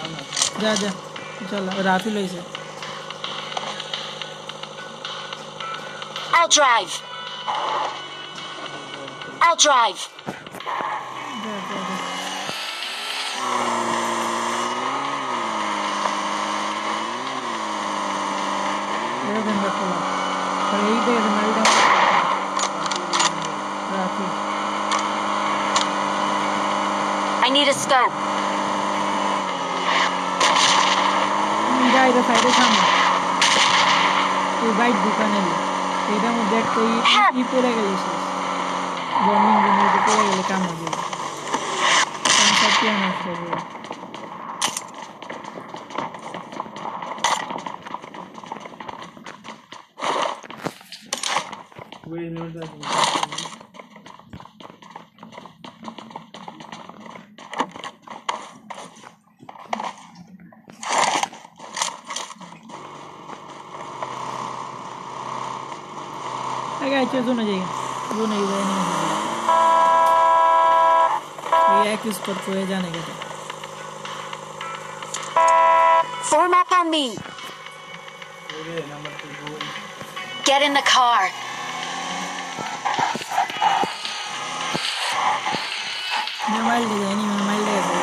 जा जा। चल चला Rafi लईस I'll drive. I'll drive. Let's go. এটা সাইডে সামনে এই বাইক দোকানে এটার মধ্যে একটা ই পড়ে গেল জমিন জমিতে পড়ে গেলে কাম দেবে সংসার কি নষ্ট नीचे जो ना जाइए वो नहीं हुआ नहीं ये किस पर को जाने के लिए Format on me. Get in the car. Normal, normal, normal.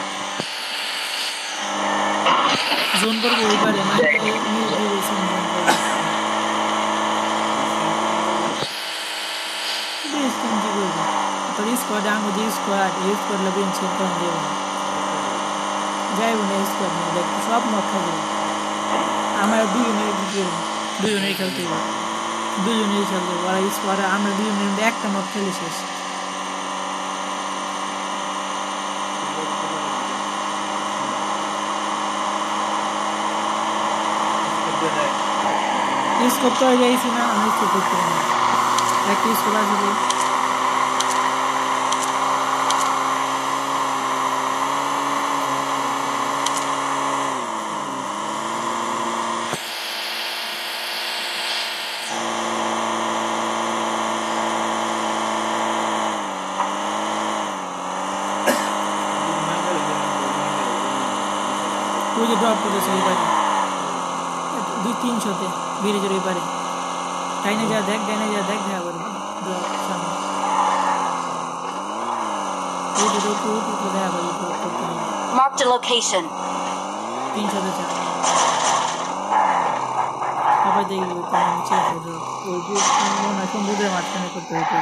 Zone করব ওই পারে স্কোয়াড আঙ্গু যে স্কোয়াড এই স্কোয়াড লাগে চেক করে দেব যাই বোন এই স্কোয়াড নিয়ে দেখ সব মত থাকবে। আমরা দুজনের একটা মত খেলে শেষ। স্কোপ তো হয়ে যাইছি না আমি স্কোপ করতে পারি না একটা স্কোপ আসবে ওই যে ড্রপ করেছে ওই বাড়ি দুই তিনশোতে ব্রিজের ওই পারে ডাইনে যা দেখ ডাইনে যা দেখ দেখা করবে। সামনে। Marked a location. তিনশোতে চা আবার দেখবি কোনো নিচে আছে drop। ওই যে সমুদ্রের মাঝখানে করতে হতো।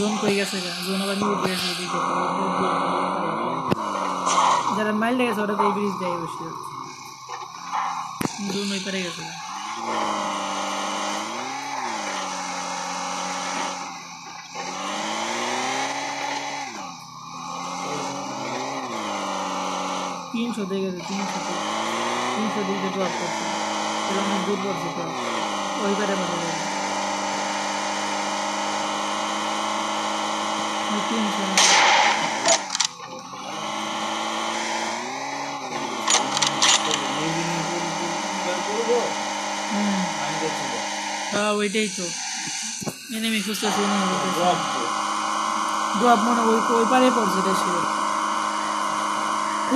জোন কই গেছে গা জোন আবার নিউট গেছে ওদিকে যারা মাইল গেছে ওরা তো এই ব্রিজ দেয় বসে জোন ওই পারে গেছে গা। তিনশো দিয়ে গেছে তিনশো তিনশো দিকে ড্রপ করছে তাহলে অনেক দূর পড়ছে ড্রপ ওই পারে পারে যাবে ওই তিনশো হুম হ্যাঁ ওইটাই তো। এনিমি খুঁজতেছে এনিমি ড্রপ মনে ওই ওই পারে পড়ছে এটা ছিল।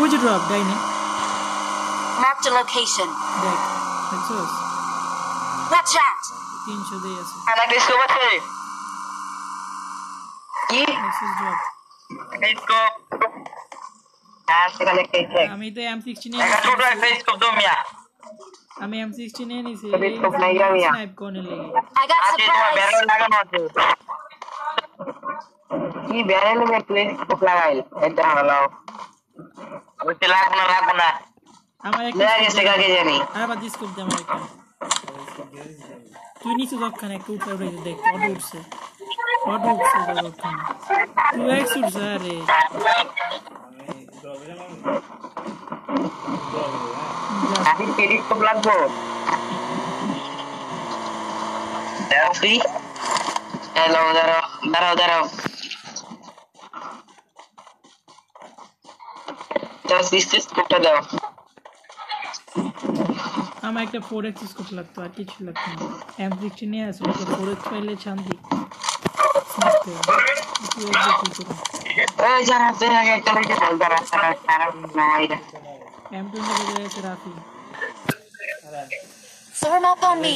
ওই যে ড্রপ ডাইনে Marked a location. দেখ দেখছোস? Watch out! দিয়ে আছে। স্কোপ আছে স্কোপ হ্যাঁ সেখানে খেয়েছে আমি তো এম সিক্সটি একটা ছোট একটা স্কোপ দাও মিয়া আমি এম সিক্সটি নিয়ে নিছি। তো আমি। স্নাইপ কোনে লেগে কি ব্যারেল মে প্লেন স্কোপ লাগাইল? এটা হলো। ওইতে লাগবো না লাগবো না। আমার একটা লেগে গেছে কাকে জানি আর আবার ডিসকোপ দে আমার একটা। তুই নিচে যখন একটা উঠে উঠে দেখ অটো উঠছে। অটো উঠছে যখন তুই এক উঠছে আরে যা আমি টেলিস্কোপ লাগবো দেখি হ্যালো দাঁড়াও দাঁড়াও দাঁড়াও জাস্ট স্কোপটা দাও আমার একটা ফোর এক্স স্কোপ লাগতো আর কিছু লাগতো না এম সিক্সটি নিয়ে আসলে তো ফোর এক্স পাইলে শান্তি বুঝতে হবে। তুই একবার কি করবি ওই যারা যারা একটা লিখে বল দাঁড়া দাঁড়া দাঁড়া না এটা এম টোয়েন্টি বেজে গেছে Rafi Form up on me.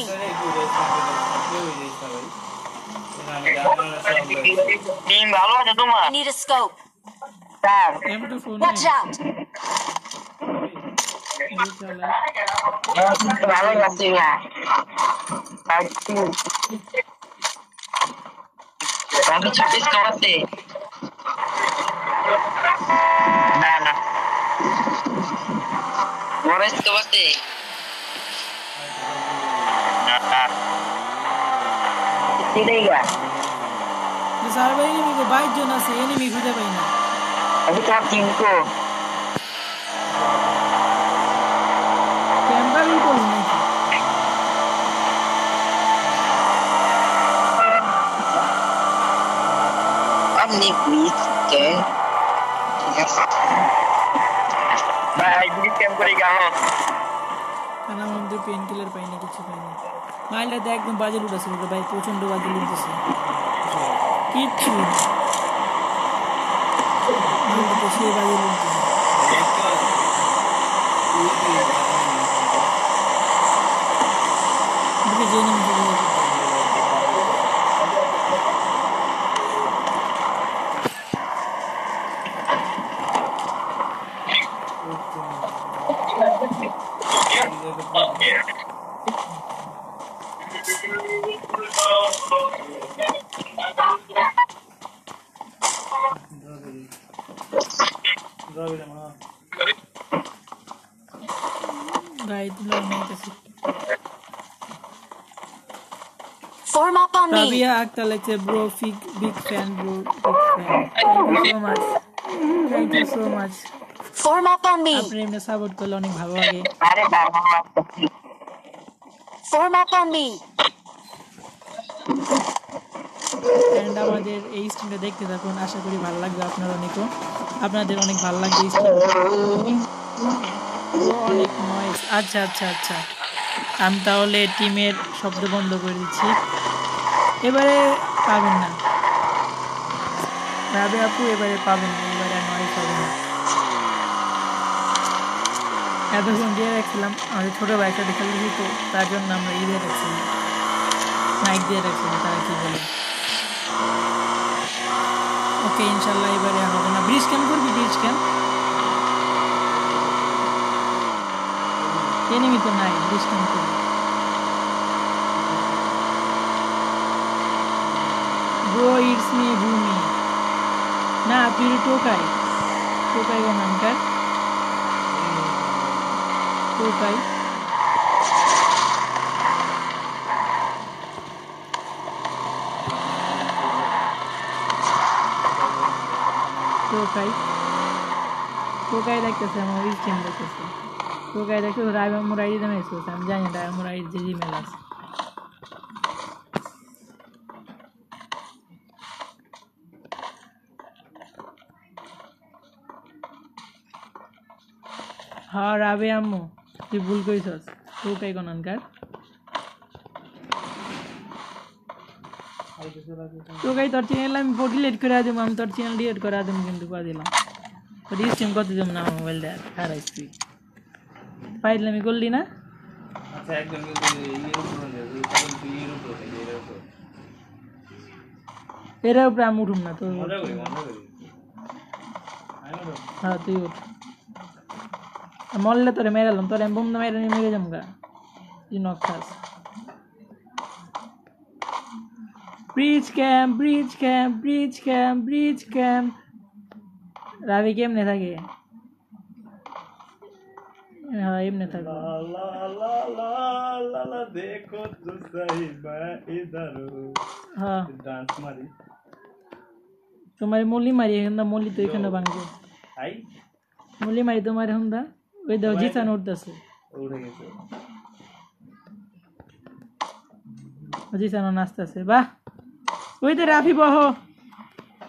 Team ভালো আছে তোমার I need a scope. Sir M two four Watch out! ভালো আছে না Sampai te kau uma Nah, nah. Vamos kau se Nah, nah. ter. Nada. Se liga. ni inimigo, vai de onde você é inimigo de banho. please get yes. Bye, this camp करेगा हाँ. मैंने उनके pain killer पाई नहीं किसी पाई रहता है एकदम बाजू लूटा से लूटा भाई पोचन दो तो बाजू लूटा से. किच्छ. माल तो किसी बाजू लूटा. আক্তার লেখছে ব্রো ফিক big fan bro big fan thank you so much thank you so much Form up on me. আপনি এমনি সাপোর্ট করলে অনেক ভালো লাগে। আরে বাবা। Up on me. অ্যান্ড আমাদের এই স্ট্রিমটা দেখতে থাকুন। আশা করি ভালো লাগবে আপনার অনেকও। আপনাদের অনেক ভালো লাগবে এই স্ট্রিম অনেক নয়েস আচ্ছা আচ্ছা আচ্ছা। আমি তাহলে টিমের শব্দ বন্ধ করে দিচ্ছি। এবারে পাবেন না। রাবে আপু এবারে পাবেন না, এবারে আর হবে না। এতক্ষণ দিয়ে রাখছিলাম, আমাদের ছোটো ভাইটা দেখে তো, তার জন্য আমরা ই দিয়ে রাখছিলাম। মাইক দিয়ে রাখছিলাম, তারা কি বলে? ওকে, ইনশাল্লাহ এবারে হবে না। ব্রিজ ক্যাম্প করবি ব্রিজ ক্যাম্প এনিমি তো নাই ব্রিজ ক্যাম্প করবি। ব্রো ইটস মি ভূমি না তুই টোকাই টোকাই গো নামকার টোকাই টোকাই টোকাই দেখতেছে আমার স্ট্রিম দেখতেছে টোকাই দেখতেছে রায়বামুর আইডি দামে এসেছে আমি জানি না রায়বামুর আইডি যে জিমেল আছে হ্যাঁ রাবে আম্মু তুই ভুল করিস টোকাই কোনকার টোকাই তোর চ্যানেল আমি ডিলিট করে দেবো আমি তোর চ্যানেল ডিলিট করে দেবো কিন্তু করে দিলাম। তোর স্ট্রিম করতে দেবো না মোবাইল দেখ হারাইস তুই। পাইলামি করলি না? আচ্ছা একদম এর উপরে আমি উঠুম না ওটা হ্যাঁ তুই উঠ। মরলে তোরে মেরালাম তোর আমি বন্ধু মেরে নিয়ে মেরে যাম গা তুই নখ খাস bridge camp bridge camp bridge camp bridge camp রাবি কেমনে থাকে হ্যাঁ এমনি থাকবো লা লা লা লা লা দেখো তো সহি मैं इधर हूँ হ্যাঁ ডান্স মারি তোমার মলি মারি এখন দা মলি তো এখানে ভাঙবো আই মলি মারি তোমার এখন দা ওই দাও জিসান উঠতেছে উঠে গেছে। জিসানো নাচতেছে বাহ। ওই তো রাফি বহ।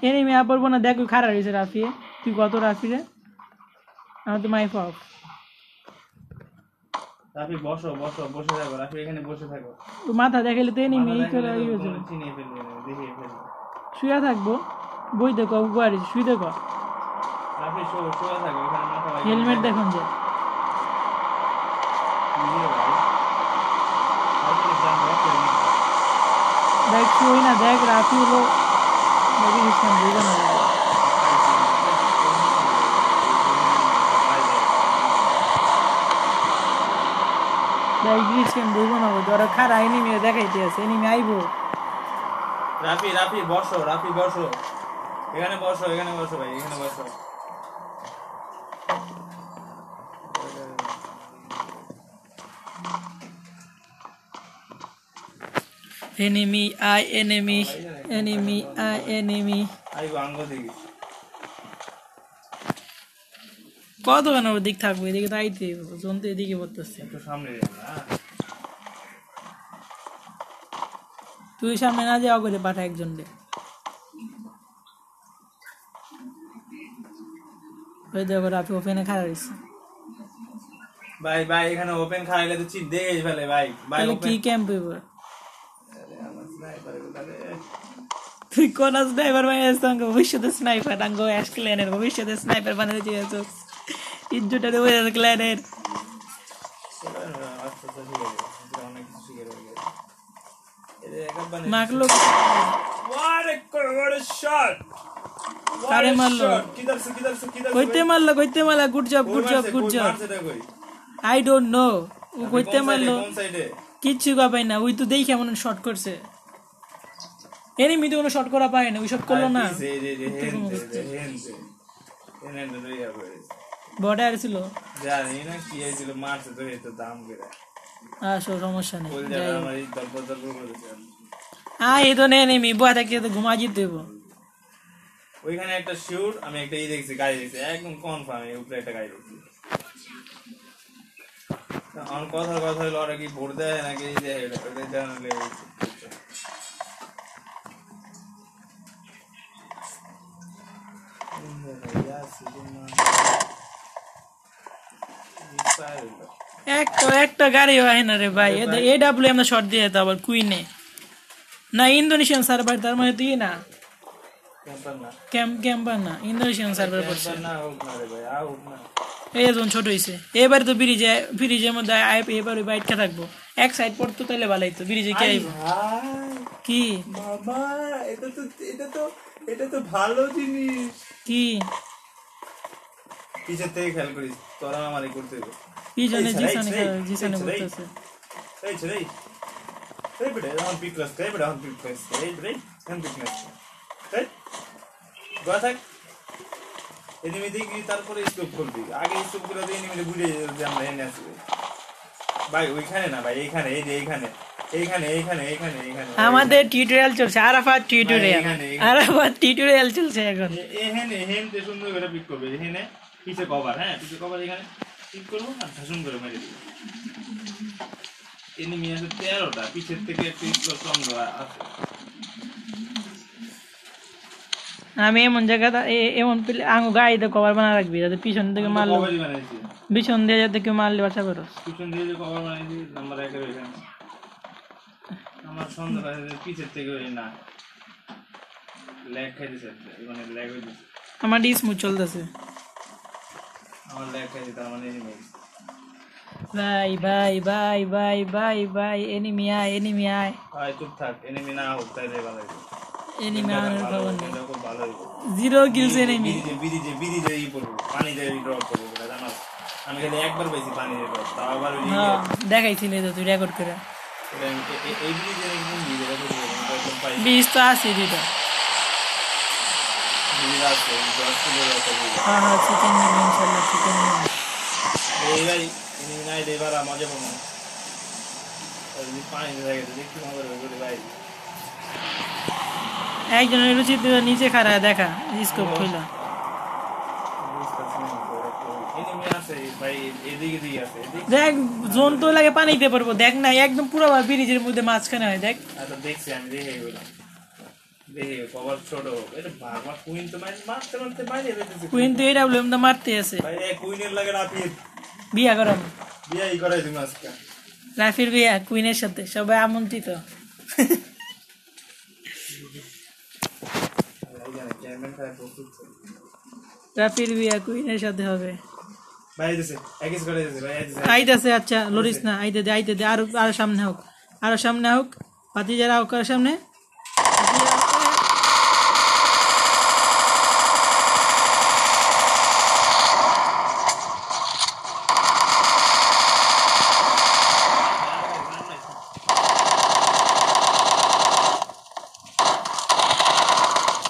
এনে মেয়া পড়ব না দেখো খারাপ হয়েছে রাফি তুই কত রাফি রে? আমার তো মাইফ অফ। রাফি বসো বসো বসে থাকো রাফি এখানে বসে থাকো। তো মাথা দেখাইলে তো এনিমি ফেলবে শুয়ে থাকব। বই দেখো গুয়ারি শুয়ে দেখো হেলমেট দেখুন যে। নিজে ভাই রাফি ইসলাম ব্লক করে নিন। দেখ শুই না দেখ রাফি হলো দেখি ইসলাম বুঝে না দেখ ইসলাম বুঝব না ওরা খারা এনিমি দেখাইতে আছে এনিমি আইবো। রাফি রাফি বসো রাফি বসো। এখানে বসো এখানে বসো ভাই, এখানে বসো। Enemy i enemy. Enemy i enemy. আইবো আঙ্গ দেখি কতক্ষণ ওর দিক থাকব? এদিকে তো আইতে জন তো এদিকে পড়তেছে একটু সামনে তুই সামনে না যাওয়া করে পাঠা একজন রে ওই দেখো রাফি ওপেনে খারাপ হয়েছে ভাই ভাই এখানে ওপেন খাইলে তো চিপ দেখে ফেলে ভাই। ভাই কি ক্যাম্প হইব তুই কোন স্নাইপার বানিয়েছো আঙ্গ ভবিষ্যতে স্নাইপার আঙ্গ অ্যাশ ক্ল্যানের ভবিষ্যতে স্নাইপার বানাতে ইজ্জুটা ক্ল্যানের মারলো কারে মারলো কইতে মারলো কইতে মারলো good job good job good job I don't know ও কইতে মারলো কিচ্ছু পাই না ওই তো দেখি কেমন শর্ট করছে এনিমি তো কোনো শর্ট করা পায় না ওই শর্ট করল না। বর্ডার ছিল? জানি না কি হয়েছিল মারছে তো এই তো দাম করে। আসো সমস্যা নেই। এই আয় তো নেই বুয়া থাকতে তো ঘুমা যেতে দেবো ওইখানে একটা শিউর আমি একটা ই দেখছি গাড়ি দেখছি একদম কনফার্ম এই উপরে একটা গাড়ি দেখছি। আমার কথার কথা হলো ওরা কি ভোট দেয় নাকি এই যে এটা ওদের জানালে একটা একটা গাড়ি হয় না রে ভাই। এ ডাব্লিউ আমরা শর্ট দিয়ে আবার কুইনে না ইন্দোনেশিয়ান সার্ভার তার মানে তুই না? ক্যাম্পার না ইন্দোনেশিয়ান সার্ভার পড়ছে না হোক না রে ভাই আ হোক না। এই যখন ছোট হয়েছে এবার তো ব্রিজে ব্রিজের মধ্যে আই এবার ওই বাইটটা থাকব? এক সাইড পড়তো তাহলে ভালোই তো ব্রিজে কে আইব? কি? বাবা এটা তো এটা তো এটা তো ভালো জিনিস। কি? পিছের থেকে খেয়াল করিস তোরা আমারই করতে হবে। পিছনে জিসানে জিসানে করতেছে এই ছেড়ে। এই বেটা এখন পিক ক্লাস এই বেটা এখন পিক ক্লাস এই বেটা এখন পিক ক্লাস এই গোয়া থাক। এনিমি দেখি তারপরে স্টোপ করবি। আগে স্টোপ করে দিয়ে এনিমিটা বুঝে যে আমরা এনে আসি ভাই ওইখানে না ভাই এইখানে এই যে এইখানে। এইখানে এইখানে এইখানে এইখানে। আমাদের টিউটোরিয়াল চলছে আরাফাত টিউটোরিয়াল এখানে। আরাফাত টিউটোরিয়াল চলছে এখন। সুন্দর করে পিক করবে এখানে পিছে কভার হ্যাঁ পিছে কভার এখানে পিক করব আর করে মেরে দিবো। এনিমি আছে তেরোটা পিছের থেকে পিক আছে। আমি এমন জায়গা এমন পেলে আঙু গাড়িতে কভার বানা রাখবি যাতে পিছন থেকে মারলো পিছন দিয়ে যাতে কেউ মারলে বাঁচা করো। পিছন দিয়ে যে কভার বানাইছি নাম্বার একের এখানে আমার সন্দেহ আছে যে পিছের থেকে ওই না ল্যাগ খাইতেছে মানে ল্যাগ হইতেছে। আমার স্মুথ চলতেছে। আমার ল্যাগ খাইছে তার মানে এনিমি ভাই ভাই ভাই ভাই ভাই ভাই এনিমি আয় এনিমি আয়। ভাই চুপ থাক এনিমি না হোক তাইলে ভালো হইবে। এনিমি আনার খবর নেই। ভালো জিরো কিলস এনিমি বিরিজে বিরিজে বিরিজে ই পড়ব পানি দিয়ে ড্রপ করব জানো? আমি খালি একবার পাইছি পানি দিয়ে ড্রপ তাও আবার ওই হ্যাঁ দেখাইছিলে তো তুই রেকর্ড করে। বিশ তো আছে হ্যাঁ হ্যাঁ চিকেন নিবি ইনশাল্লাহ চিকেন নিবি এই ভাই ইনি নাই রে এবার মজা পাবো আর যদি পানি দিয়ে থাকে দেখতে মজা হবে বলে ভাই একজনের রুচিত নিচে খাড়ায় দেখা স্কোপ খুইলা এনিমি আছে ভাই এদিকে দিকে আছে এদিকে দেখ জোন তো লাগে পানিতে পারব দেখ না একদম পুরো ব্রিজের মধ্যে মাঝখানে হয় দেখ। আচ্ছা দেখছি আমি দেখে গেলাম। কুইন তো এটা মারতে আছে। বিয়া করাম বিয়াই করাই তুমি আজকে। রাফির বিয়া কুইনের সাথে সবাই আমন্ত্রিত। রাফির বিয়া কুইনের সাথে হবে। আইতাছে আচ্ছা লড়িস না, আইতে দে আইতে দে, আরও আরও সামনে হোক, আরও সামনে হোক পাতি যারা হোক সামনে ভাতিজারা হোক।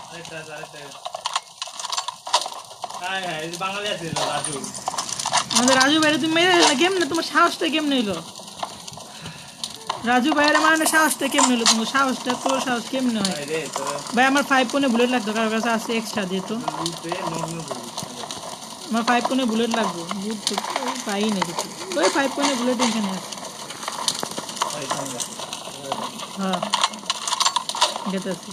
আরেকটা আছে, আরেকটা আছে। হ্যাঁ হ্যাঁ এই যে বাঙালি আছে তো, রাজু আমাদের রাজু ভাইরে তুমি মেরে দিলে কেমনে তোমার সাহসটা কেমনে হইল? রাজু ভাইয়ের মানে সাহসটা কেমনে হইল? তোমার সাহসটা তোর সাহস কেমনে হয়? ভাই আমার ফাইভ কোনে বুলেট লাগতো কারোর কাছে আছে এক্সট্রা যেহেতু আমার ফাইভ কোনে বুলেট লাগবো। বুট পাই না কিছু। ওই ফাইভ কোনে বুলেট এখানে আছে। হ্যাঁ। যেতে আছে।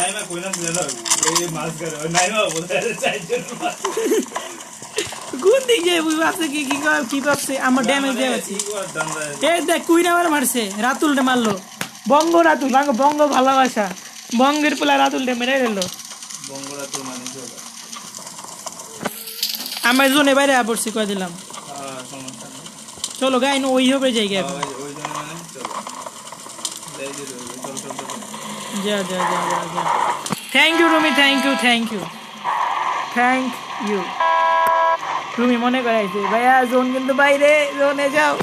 নাইমা দিল এই মাছ করে কোন দিক যায় বুঝতে পারছে কি কি কর- কি করছে আমার ড্যামেজ দেওয়া আছে এই দেখ কুইন আমার মারছে রাতুলটা মারলো। বঙ্গ রাতুল বঙ্গ বঙ্গ ভালোবাসা। বঙ্গের পোলা রাতুলটা মেরে দিল বঙ্গরা তো মানে আমার জোনে বাইরে পড়ছি কয়ে দিলাম। চলো গাই ওই হবে যাই গে মানে? যাই যা যা যা যা thank you Rumi thank you thank you thank you Rumi মনে করাইছে ভাইয়া জোন কিন্তু বাইরে জোনে যাও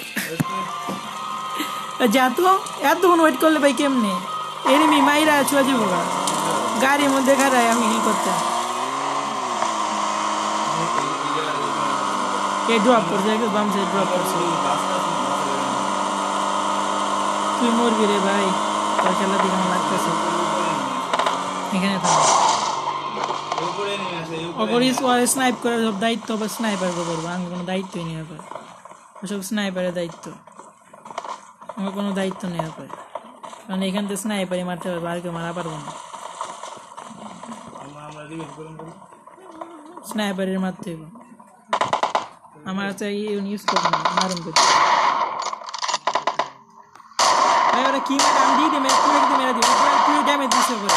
যা তো এতক্ষণ ওয়েট করলে ভাই কেমনে এনিমি মাইরা ছুয়া যাবো গাড়ির মধ্যে খারায় আমি কি করতাম ये ड्रॉप कर जाएगा बम से ड्रॉप कर তুই মরবি রে ভাই তোর খেলা দিকে লাগতেছে এখানে থাক অগরিস ওর স্নাইপ করার সব দায়িত্ব আবার স্নাইপারকে করব? আমার কোনো দায়িত্বই নেই ব্যাপার। ওসব স্নাইপারের দায়িত্ব। আমার কোনো দায়িত্ব নেই ব্যাপার। কারণ এখান থেকে স্নাইপারই মারতে পারব আর কেউ মারা পারব না। স্নাইপারের মারতে হবে আমার কাছে ইউজ করব না মারুন ওরা কি মেরে? আমি দিয়ে দিই মেরে তুই একটু মেরে দিই। তুই ড্যামেজ দিস ওপরে।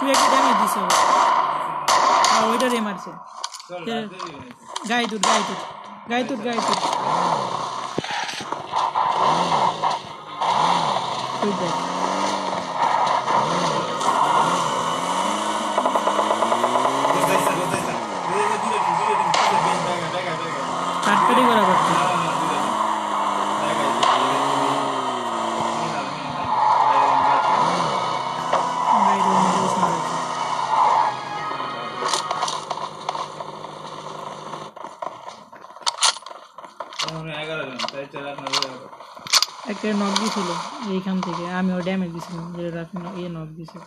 তুই একটু ড্যামেজ দিস ওপরে। হ্যাঁ ওইটারে মারছে। গায়ে তুট গায়ে তুট গায়ে তুট গায়ে তুট কাটকাটি করা একটা নক দিয়েছিল এইখান থেকে। আমি ও ড্যামেজ দিয়েছিলাম যে রাফি ইয়ে নক দিয়েছিল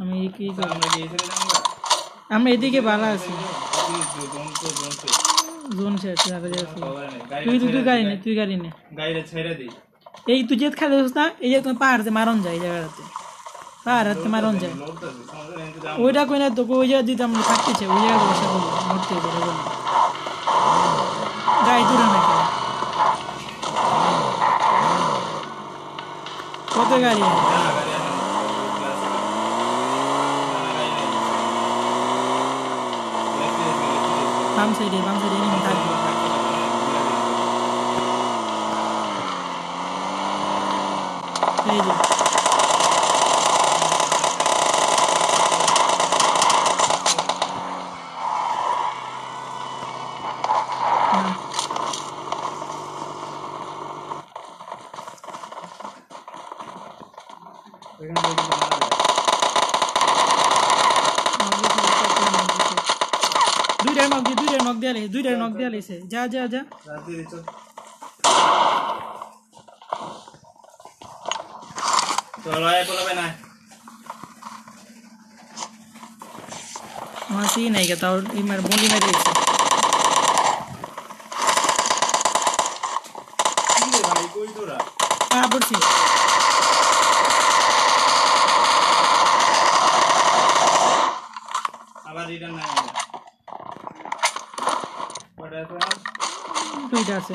আমি এই কি? আমরা এদিকে ভালো আছি। জোন শেষ দেখা যাচ্ছে তুই তুই গাড়ি নে তুই গাড়ি নে। গাড়িটা ছেড়ে দিই এই তুই যে খালি না এই যে তোমার পাহাড়তে মারন যায় এই জায়গাটাতে। পাহাড় হাতে মারন যায়। ওইটা কই না তোকে ওই জায়গা দিতে আমরা থাকতেছে ওই জায়গায় বসে মরতে গায়ে দূরে নাকি? কত গাড়ি আছে? না গাড়ি এখন ক্লাস না গাড়ি নেই লেফট লেফট লেফট বাম সাইডে বাম সাইডে এনিমি থাকবে এই যে না, knock দিছে, একটা করে knock দিছে। দুইটার নক দিয়ে দুইটার নক দিয়ে লাইছে দুইটার নক দিয়ে লাইছে যা যা যা চলো আয় বলবে না আমার সি নাই গে তাও ইমার বলি মেরে দিয়েছে কি রে ভাই কই তোরা পা পড়ছি আবার রিটার্ন নাই কটা আছে আমার? দুইটা আছে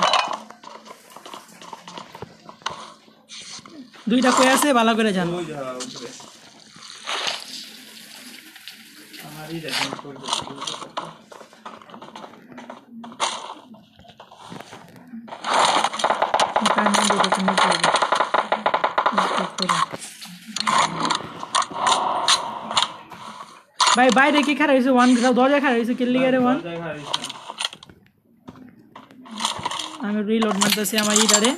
দুইটা কই আছে ভালো করে জান ওই যা উপরে আমারই দেখেন কই তার নাম দুটো তুমি করবে ভাই বাইরে কি খারাপ হয়েছে ওয়ান দরজা খারাপ হয়েছে কিল্লি গারে ওয়ান দেখা হারিস না আমি রিলোড মারতেছি আমার ইটারে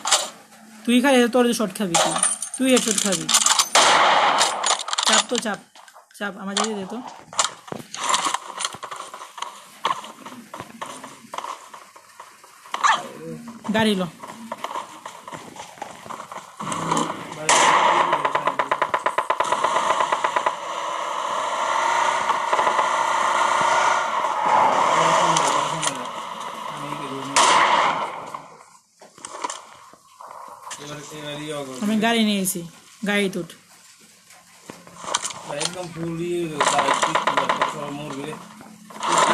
তুই খাই, তোর যে শর্ট খাবি তুই। তুই এ শর্ট খাবি। চাপ তো, চাপ। চাপ, আমার যাই দে তো। গাড়ি লো। এসেছি গাড়ি তুট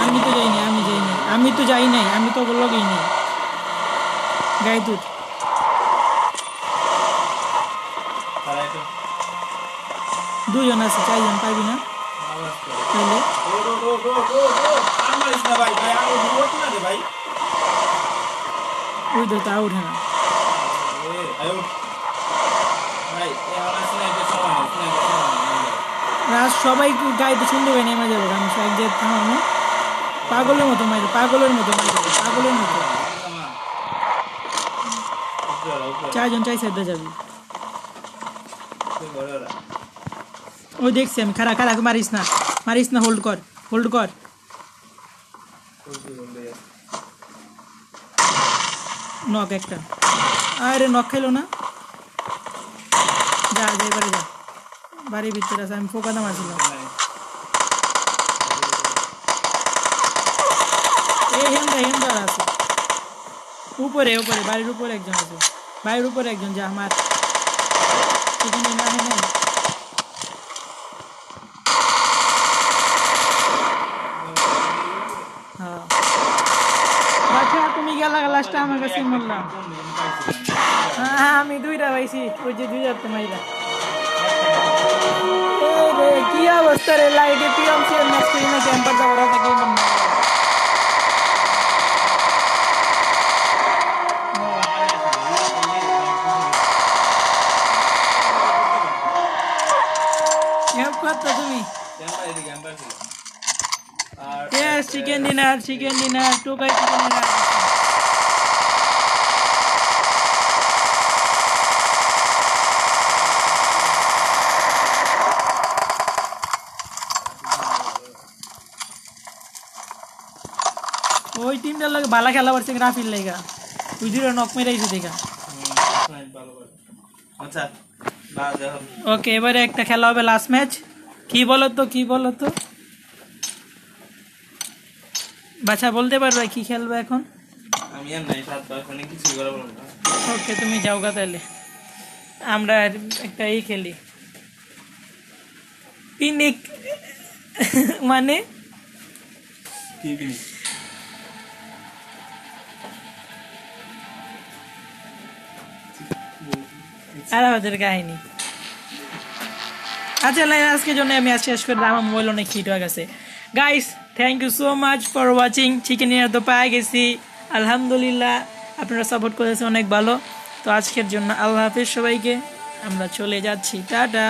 আমি তো যাই নাই আমি যাই নাই। আমি তো যাই নাই আমি তো ওগুলো গেই নাই। গাড়ি তুট দুজন আছে চারজন পারবি না? তাহলে ওই তো তা উঠে না। রাজ সবাই গাইতে শুনতে পাই নেমে যাবে আমি এক যে পাগলের মতো মাইরে, পাগলের মতো মাইরে, পাগলের মতো। চারজন চাই সেদ্ধা যাবি। ও দেখছি আমি খারা খারা মারিস না মারিস না হোল্ড কর হোল্ড কর। নক একটা। আরে নক খাইলো না। যা যা এবারে যা বাড়ির ভিতরে আছে আমি ফোকা দাম আসলাম এই হেন্দা হেন্দা আছে উপরে উপরে বাড়ির উপরে একজন আছে বাড়ির উপরে একজন যা আমার চিকেন ডিনার আনে নাই হ্যাঁ আচ্ছা তুমি গেলা লাস্টটা আমার কাছে বললাম হ্যাঁ আমি দুইটা পাইছি ওই যে দুই তোমাইরা রে কি অবস্থা রে? লাইটে পিএম সিএম ম্যাচ করি না ক্যাম্পার থাকে করতো তুমি? আর Yes, chicken dinner, chicken dinner, টোকাই chicken dinner. ওই ভালো খেলা পারছে রাফির লেগা। ওই দুটো নক মেরাইছে দেখা। আচ্ছা দেখো। ওকে এবারে একটা খেলা হবে লাস্ট ম্যাচ কি বলো তো কি বলো তো বাচ্চা বলতে পারবে কি খেলবে এখন? আমি আর নাই সাত দশ কিছু করে বলব না। ওকে তুমি যাও গা তাহলে। আমরা একটা এই খেলি। পিকনিক মানে? কি আর আমাদের কাহিনী। আচ্ছা লাইন, আজকের জন্য আমি আজ শেষ করলাম আমার মোবাইল অনেক হিট হয়ে গেছে। Guys thank you so much for watching chicken dinner তো পায়ে গেছি। আলহামদুলিল্লাহ, আপনারা সাপোর্ট করেছে অনেক ভালো। তো আজকের জন্য আল্লাহ হাফিজ সবাইকে। আমরা চলে যাচ্ছি। টাটা।